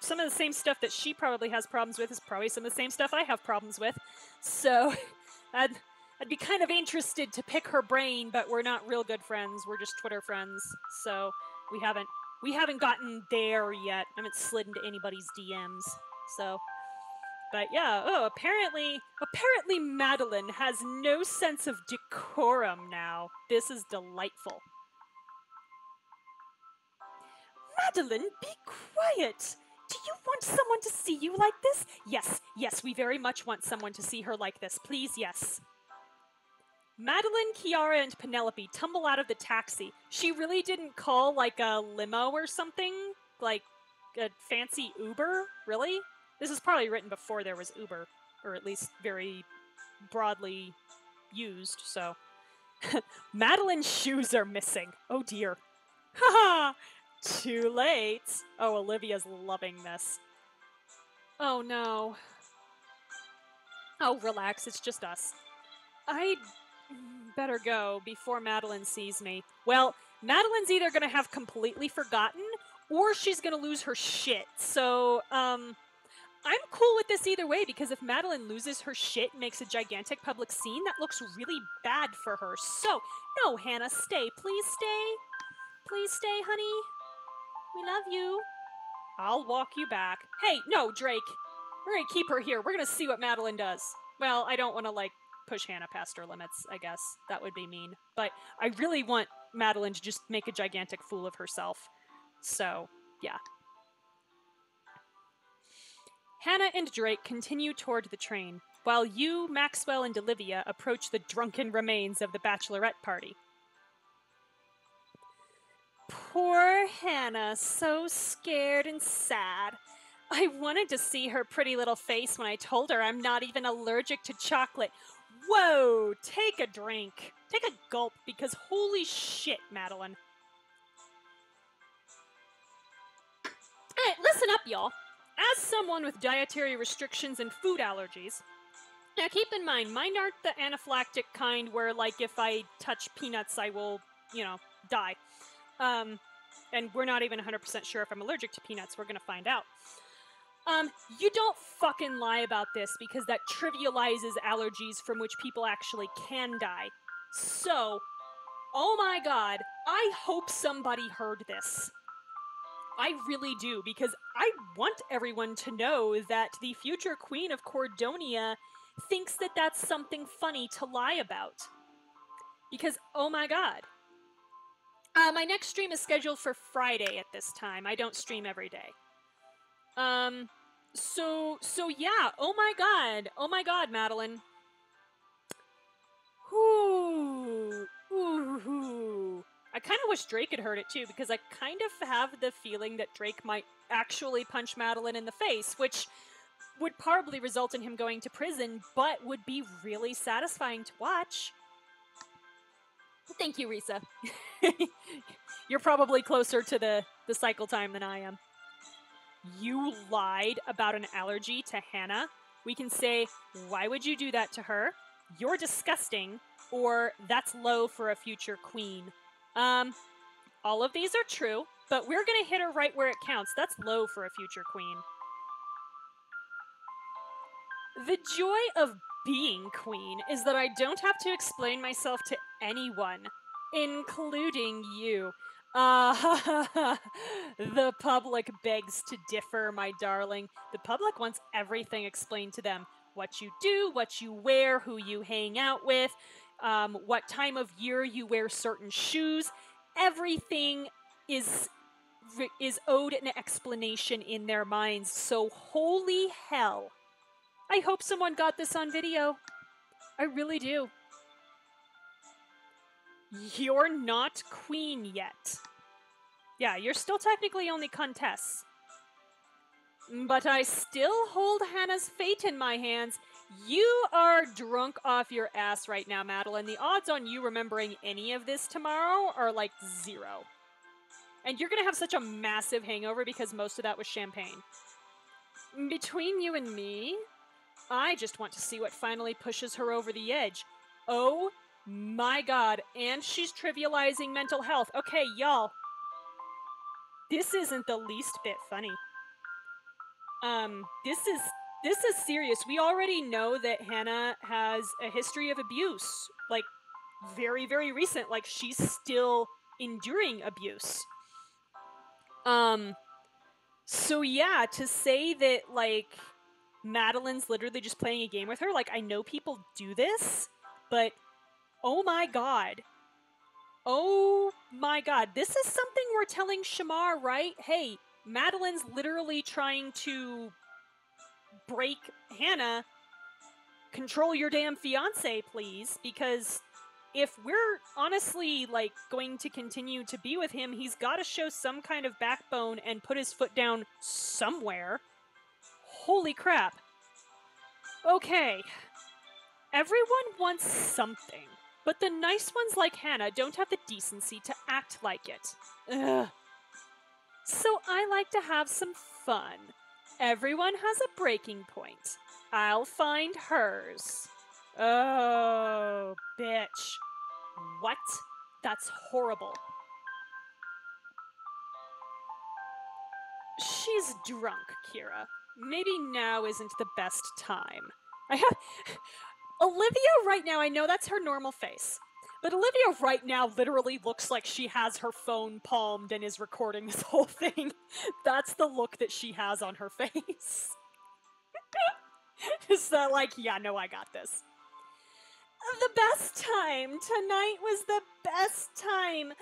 Some of the same stuff that she probably has problems with is probably some of the same stuff I have problems with. So, I'd, I'd be kind of interested to pick her brain, but we're not real good friends. We're just Twitter friends. So, we haven't we haven't gotten there yet. I haven't slid into anybody's DMs. So, but yeah, oh, apparently, apparently Madeline has no sense of decorum now. This is delightful. Madeline, be quiet. Do you want someone to see you like this? Yes, yes, we very much want someone to see her like this. Please, yes. Madeline, Kiara, and Penelope tumble out of the taxi. She really didn't call like a limo or something? Like a fancy Uber? Really? This is probably written before there was Uber, or at least very broadly used, so. Madeline's shoes are missing. Oh dear. Haha! Too late. Oh, Olivia's loving this. Oh no. Oh, relax, it's just us. I'd better go before Madeline sees me. Well, Madeline's either gonna have completely forgotten or she's gonna lose her shit. So, um, I'm cool with this either way because if Madeline loses her shit and makes a gigantic public scene, that looks really bad for her. So, no, Hana, stay. Please stay. Please stay, honey. We love you. I'll walk you back. Hey, no, Drake. We're gonna keep her here. We're gonna see what Madeline does. Well, I don't want to, like, push Hana past her limits, I guess. That would be mean. But I really want Madeline to just make a gigantic fool of herself. So, yeah. Hana and Drake continue toward the train, while you, Maxwell, and Olivia approach the drunken remains of the bachelorette party. Poor Hana, so scared and sad. I wanted to see her pretty little face when I told her I'm not even allergic to chocolate. Whoa, take a drink. Take a gulp because holy shit, Madeline. Alright, listen up, y'all. As someone with dietary restrictions and food allergies, now keep in mind, mine aren't the anaphylactic kind where, like, if I touch peanuts, I will, you know, die. Um, and we're not even 100% sure if I'm allergic to peanuts. We're gonna find out. Um, you don't fucking lie about this because that trivializes allergies from which people actually can die. So, oh my god, I hope somebody heard this. I really do, because I want everyone to know that the future Queen of Cordonia thinks that that's something funny to lie about. Because, oh my god. Uh, my next stream is scheduled for Friday at this time. I don't stream every day. Um, so, so yeah, oh my god. Oh my god, Madeline. Ooh, ooh. I kind of wish Drake had heard it too, because I kind of have the feeling that Drake might actually punch Madeline in the face, which would probably result in him going to prison, but would be really satisfying to watch. Thank you, Risa. You're probably closer to the, the cycle time than I am. You lied about an allergy to Hana. We can say, why would you do that to her? You're disgusting, or that's low for a future queen. Um, all of these are true, but we're gonna hit her right where it counts. That's low for a future queen. The joy of being queen is that I don't have to explain myself to anyone, including you. Ah, the public begs to differ, my darling. The public wants everything explained to them what you do, what you wear, who you hang out with, um, what time of year you wear certain shoes. Everything is is owed an explanation in their minds. So holy hell. I hope someone got this on video. I really do. You're not queen yet. Yeah, you're still technically only Countess. But I still hold Hana's fate in my hands. You are drunk off your ass right now, Madeline. The odds on you remembering any of this tomorrow are like zero. And you're gonna have such a massive hangover because most of that was champagne. Between you and me, I just want to see what finally pushes her over the edge. Oh my god, and she's trivializing mental health. Okay, y'all. This isn't the least bit funny. Um, this is this is serious. We already know that Hana has a history of abuse, like very very recent. Like she's still enduring abuse. Um so yeah, to say that like Madeline's literally just playing a game with her, like I know people do this, but oh my god. Oh my god. This is something we're telling Shamar, right? Hey, Madeline's literally trying to break Hana. Control your damn fiance, please, because if we're honestly like going to continue to be with him, he's got to show some kind of backbone and put his foot down somewhere. Holy crap. Okay. Everyone wants something, but the nice ones like Hana don't have the decency to act like it. Ugh. So I like to have some fun. Everyone has a breaking point. I'll find hers. Oh, bitch. What? That's horrible. She's drunk, Kiara. Maybe now isn't the best time. I have. Olivia, right now, I know that's her normal face. But Olivia right now literally looks like she has her phone palmed and is recording this whole thing. That's the look that she has on her face. Is that like, yeah, no, I got this. The best time. Tonight was the best time.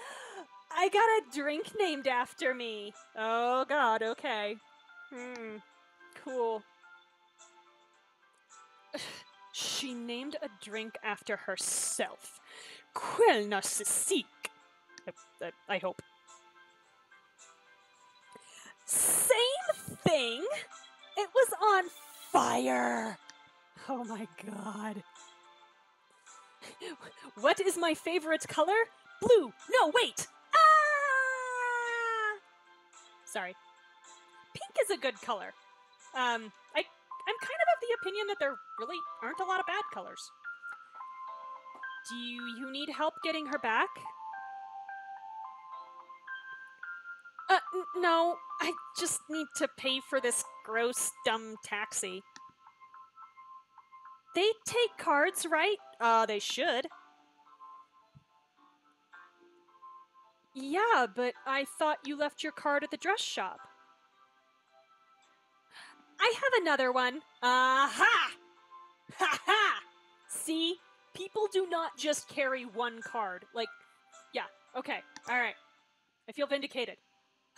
I got a drink named after me. Oh god, okay. Hmm. Cool. She named a drink after herself. Quel narcissique. I, I, I hope. Same thing. It was on fire. Oh my god. What is my favorite color? Blue. No, wait. Ah! Sorry. Pink is a good color. Um, I I'm kind of of the opinion that there really aren't a lot of bad colors. Do you, need help getting her back? Uh, no, I just need to pay for this gross, dumb taxi. They take cards, right? Uh, they should. Yeah, but I thought you left your card at the dress shop. I have another one. Aha! Ha ha! See? People do not just carry one card. Like, yeah, okay, alright. I feel vindicated.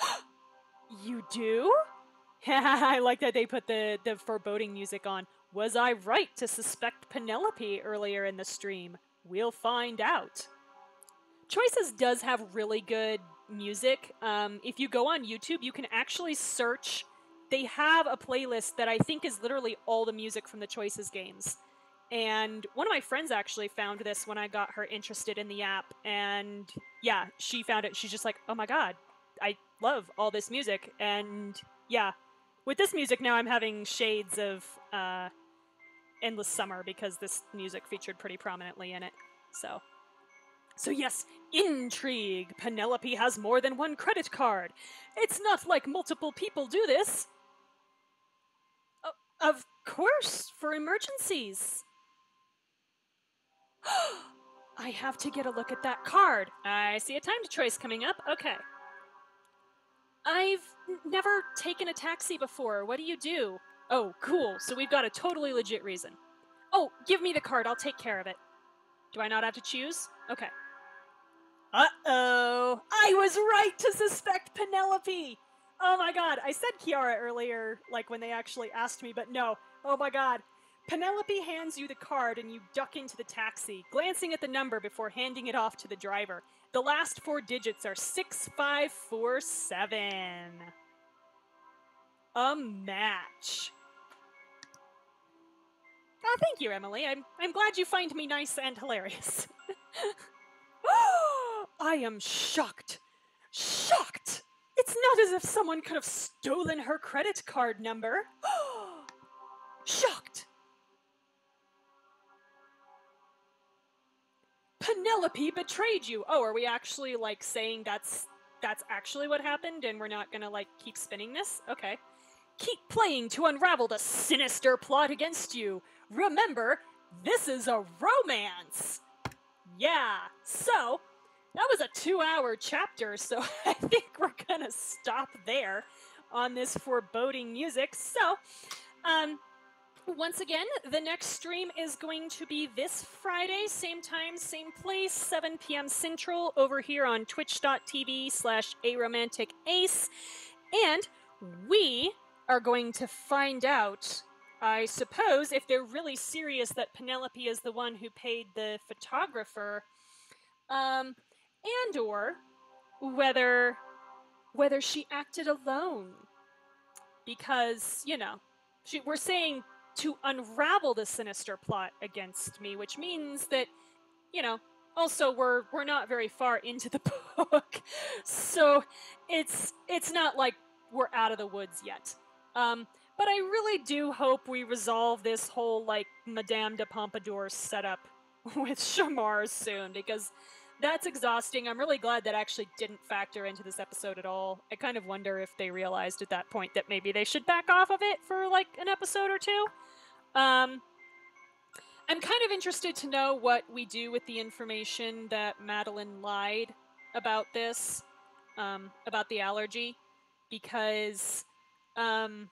you do? I like that they put the, the foreboding music on. Was I right to suspect Penelope earlier in the stream? We'll find out. Choices does have really good music. Um, if you go on YouTube, you can actually search. They have a playlist that I think is literally all the music from the Choices games. And one of my friends actually found this when I got her interested in the app. And yeah, she found it. She's just like, oh my god, I love all this music. And yeah, with this music now, I'm having shades of uh, Endless Summer because this music featured pretty prominently in it. So. So, yes, intrigue. Penelope has more than one credit card. It's not like multiple people do this. Of course, for emergencies. I have to get a look at that card. I see a timed choice coming up. Okay. I've never taken a taxi before. What do you do? Oh, cool. So we've got a totally legit reason. Oh, give me the card. I'll take care of it. Do I not have to choose? Okay. Uh oh. I was right to suspect Penelope. Oh my god. I said Kiara earlier, like when they actually asked me, but no. Oh my god. Penelope hands you the card and you duck into the taxi, glancing at the number before handing it off to the driver. The last four digits are 6547. A match. Oh, thank you, Emily. I'm, I'm glad you find me nice and hilarious. I am shocked. Shocked! It's not as if someone could have stolen her credit card number. shocked! Penelope betrayed you. Oh, are we actually like saying that's that's actually what happened and we're not going to like keep spinning this? Okay. Keep playing to unravel the sinister plot against you. Remember, this is a romance. Yeah. So, that was a 2-hour chapter, so I think we're going to stop there on this foreboding music. So, um once again, the next stream is going to be this Friday, same time, same place, 7 p.m. Central, over here on twitch.tv slash aromanticace. And we are going to find out, I suppose, if they're really serious that Penelope is the one who paid the photographer, um, and or whether whether she acted alone. Because, you know, she, we're saying to unravel the sinister plot against me, which means that, you know, also we're we're not very far into the book, so it's it's not like we're out of the woods yet. Um, but I really do hope we resolve this whole like Madame de Pompadour setup with Shamar soon because that's exhausting. I'm really glad that actually didn't factor into this episode at all. I kind of wonder if they realized at that point that maybe they should back off of it for like an episode or two. Um, I'm kind of interested to know what we do with the information that Madeline lied about this, um, about the allergy, because um,